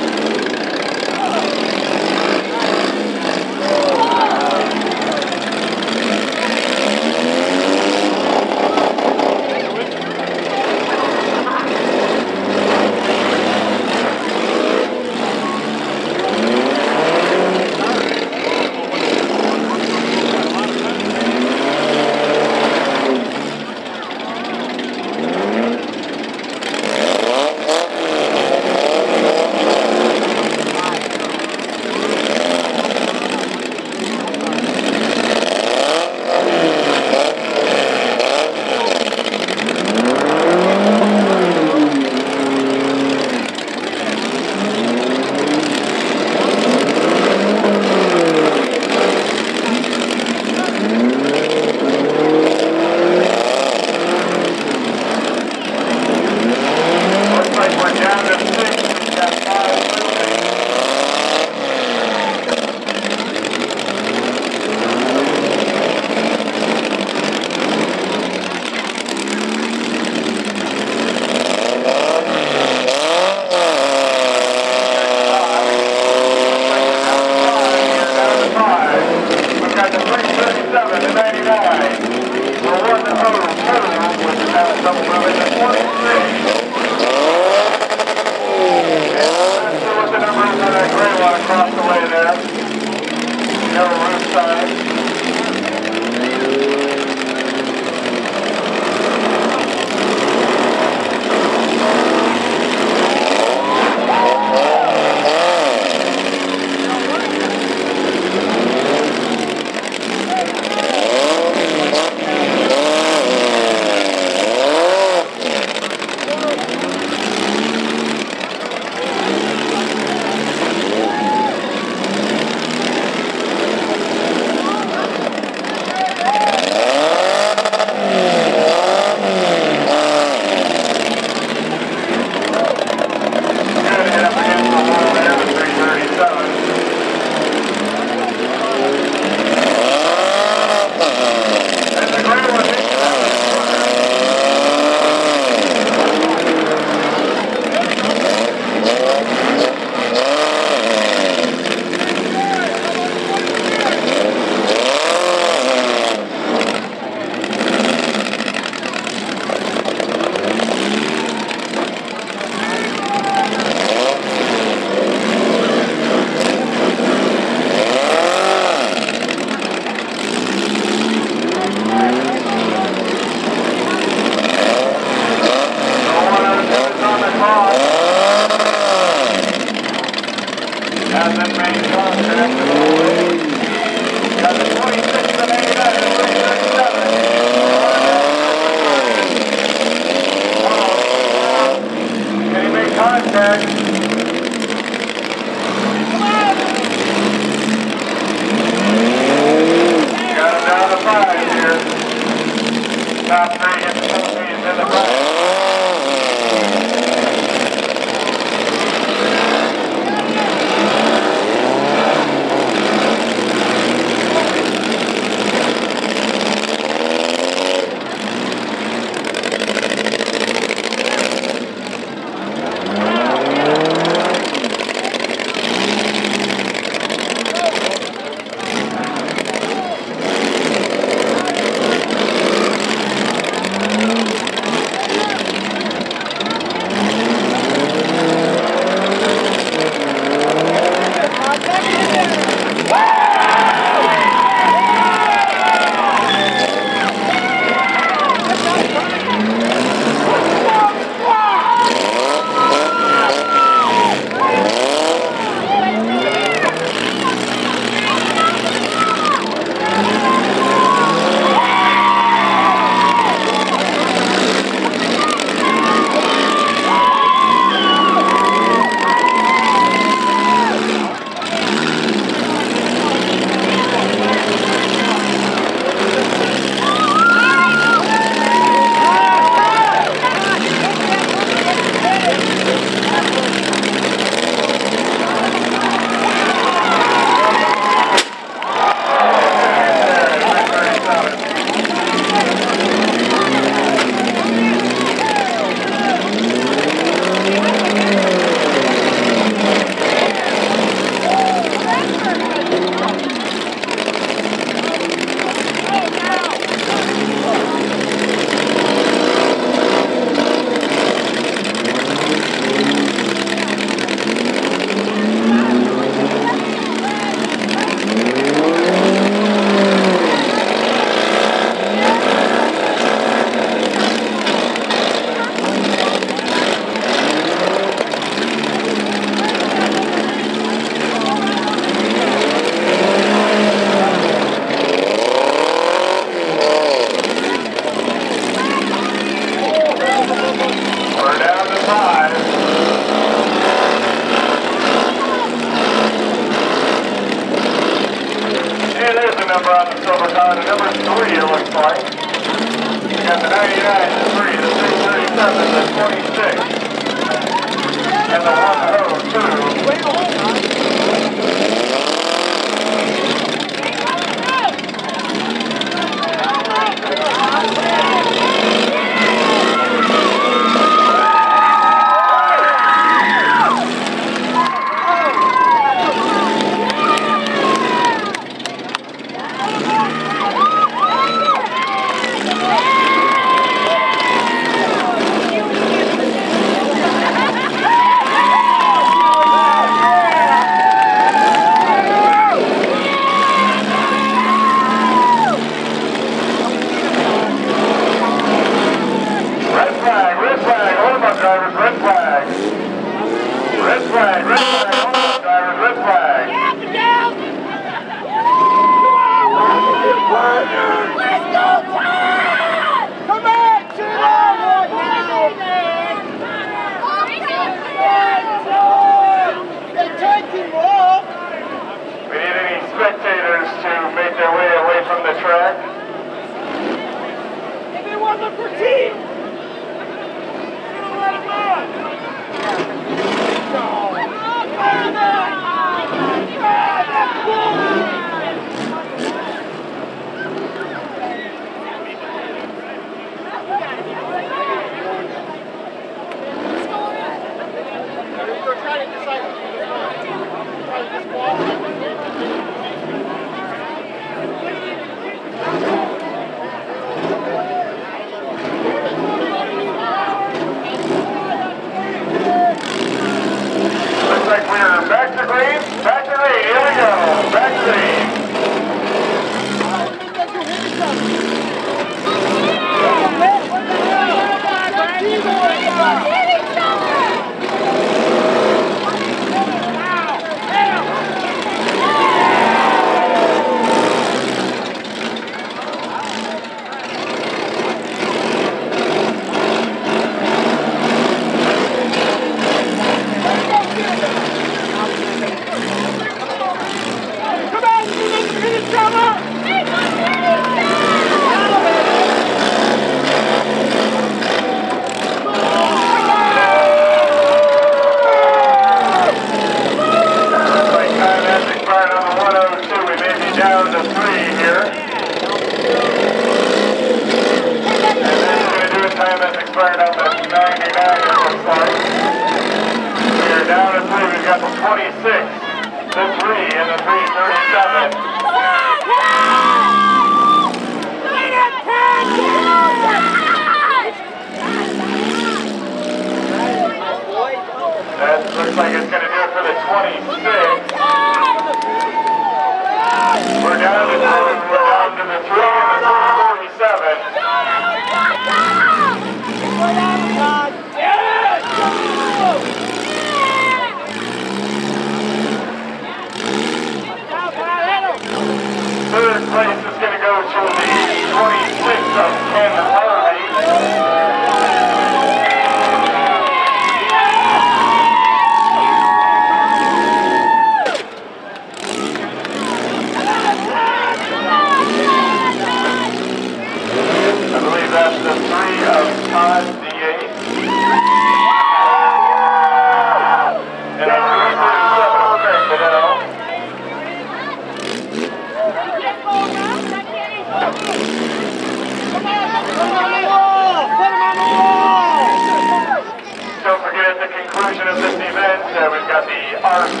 event, uh, we've got the RC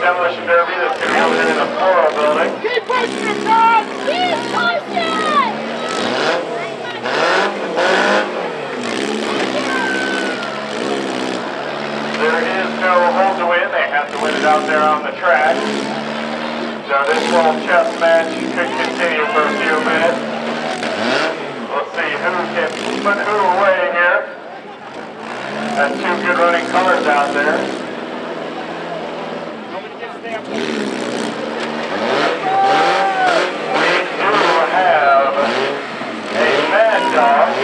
Demolition Derby that's going to be in the Floral Building. Keep pushing it, Todd! Keep pushing! There is no hold to win. They have to win it out there on the track. So this little chess match could continue for a few minutes. We'll see who can put who away here. Got two good running cars out there. We do have a dog.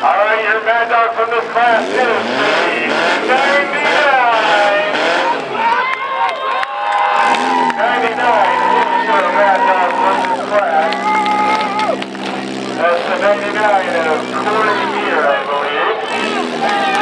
All right, your mad dog from this class is the 99. Mad dog this class. That's the 99 of Corey Gear, I believe.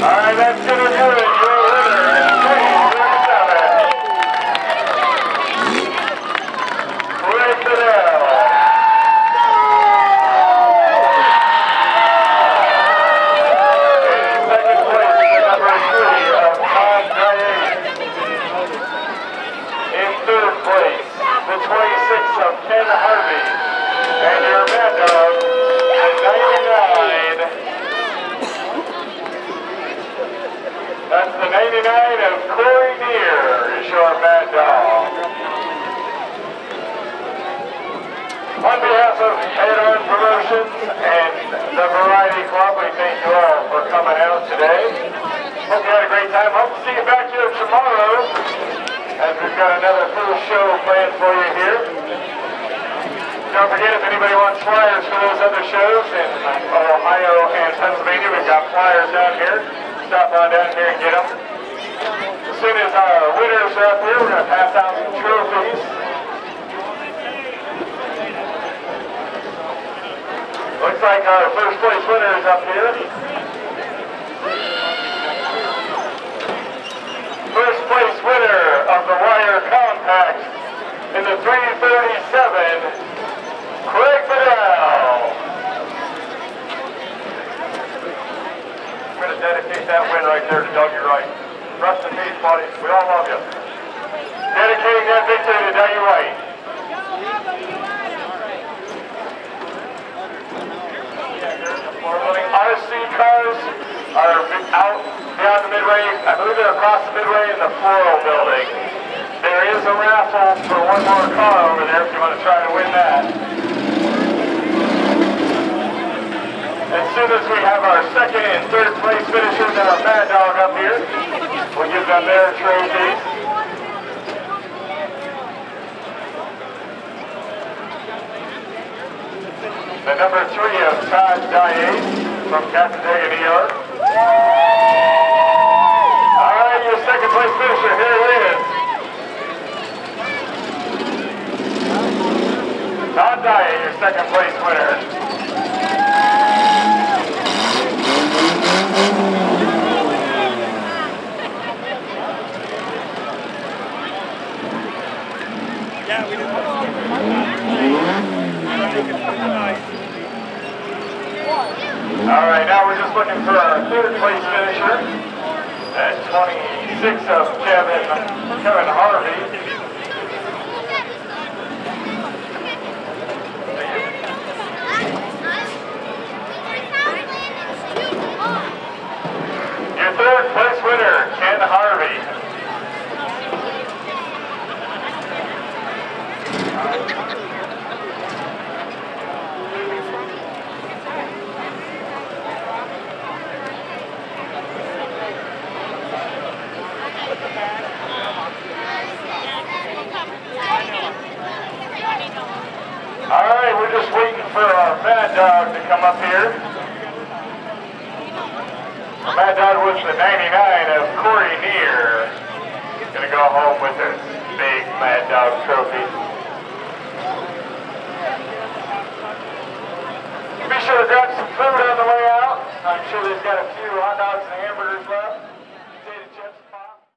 All right, that's gonna do it. Your winner is Craig 37. Ray Fidel. In second place, the number three of Todd Diane. In third place, the 26 of Ken Harvey. And your mad dog, the 99. That's the 99 of Corey Deer is your mad dog. On behalf of Head-On Promotions and the Variety Club, we thank you all for coming out today. Hope you had a great time. Hope to see you back here tomorrow as we've got another full show planned for you here. Don't forget, if anybody wants flyers for those other shows in uh, Ohio and Pennsylvania, we've got flyers down here. Stop on down here and get them. As soon as our winners are up here, we're going to pass out some trophies. Looks like our first place winner is up here. First place winner of the Wire Compact in the 337, Craig Fidel. I'm going to dedicate that win right there to Dougie Wright. Rest in peace, buddy. We all love you. Dedicating that victory to Dougie Wright. RC cars are out beyond the midway. I believe they're across the midway in the floral building. There is a raffle for one more car over there if you want to try to win that. As soon as we have our second and third place finishers and our Mad Dog up here, we'll give them their trophies. The number three of Todd Dye from Cassadaga, New York. All right, your second place finisher, here is. Todd Dye, your second place winner. Yeah, we didn't. All right, now we're just looking for our third place finisher. At 26 of Kevin, Kevin Harvey. Your third place winner, Ken Harvey. For our Mad Dog to come up here. The Mad Dog was the 99 of Corey Neer. He's gonna go home with his big Mad Dog trophy. Be sure to grab some food on the way out. I'm sure they've got a few hot dogs and hamburgers left.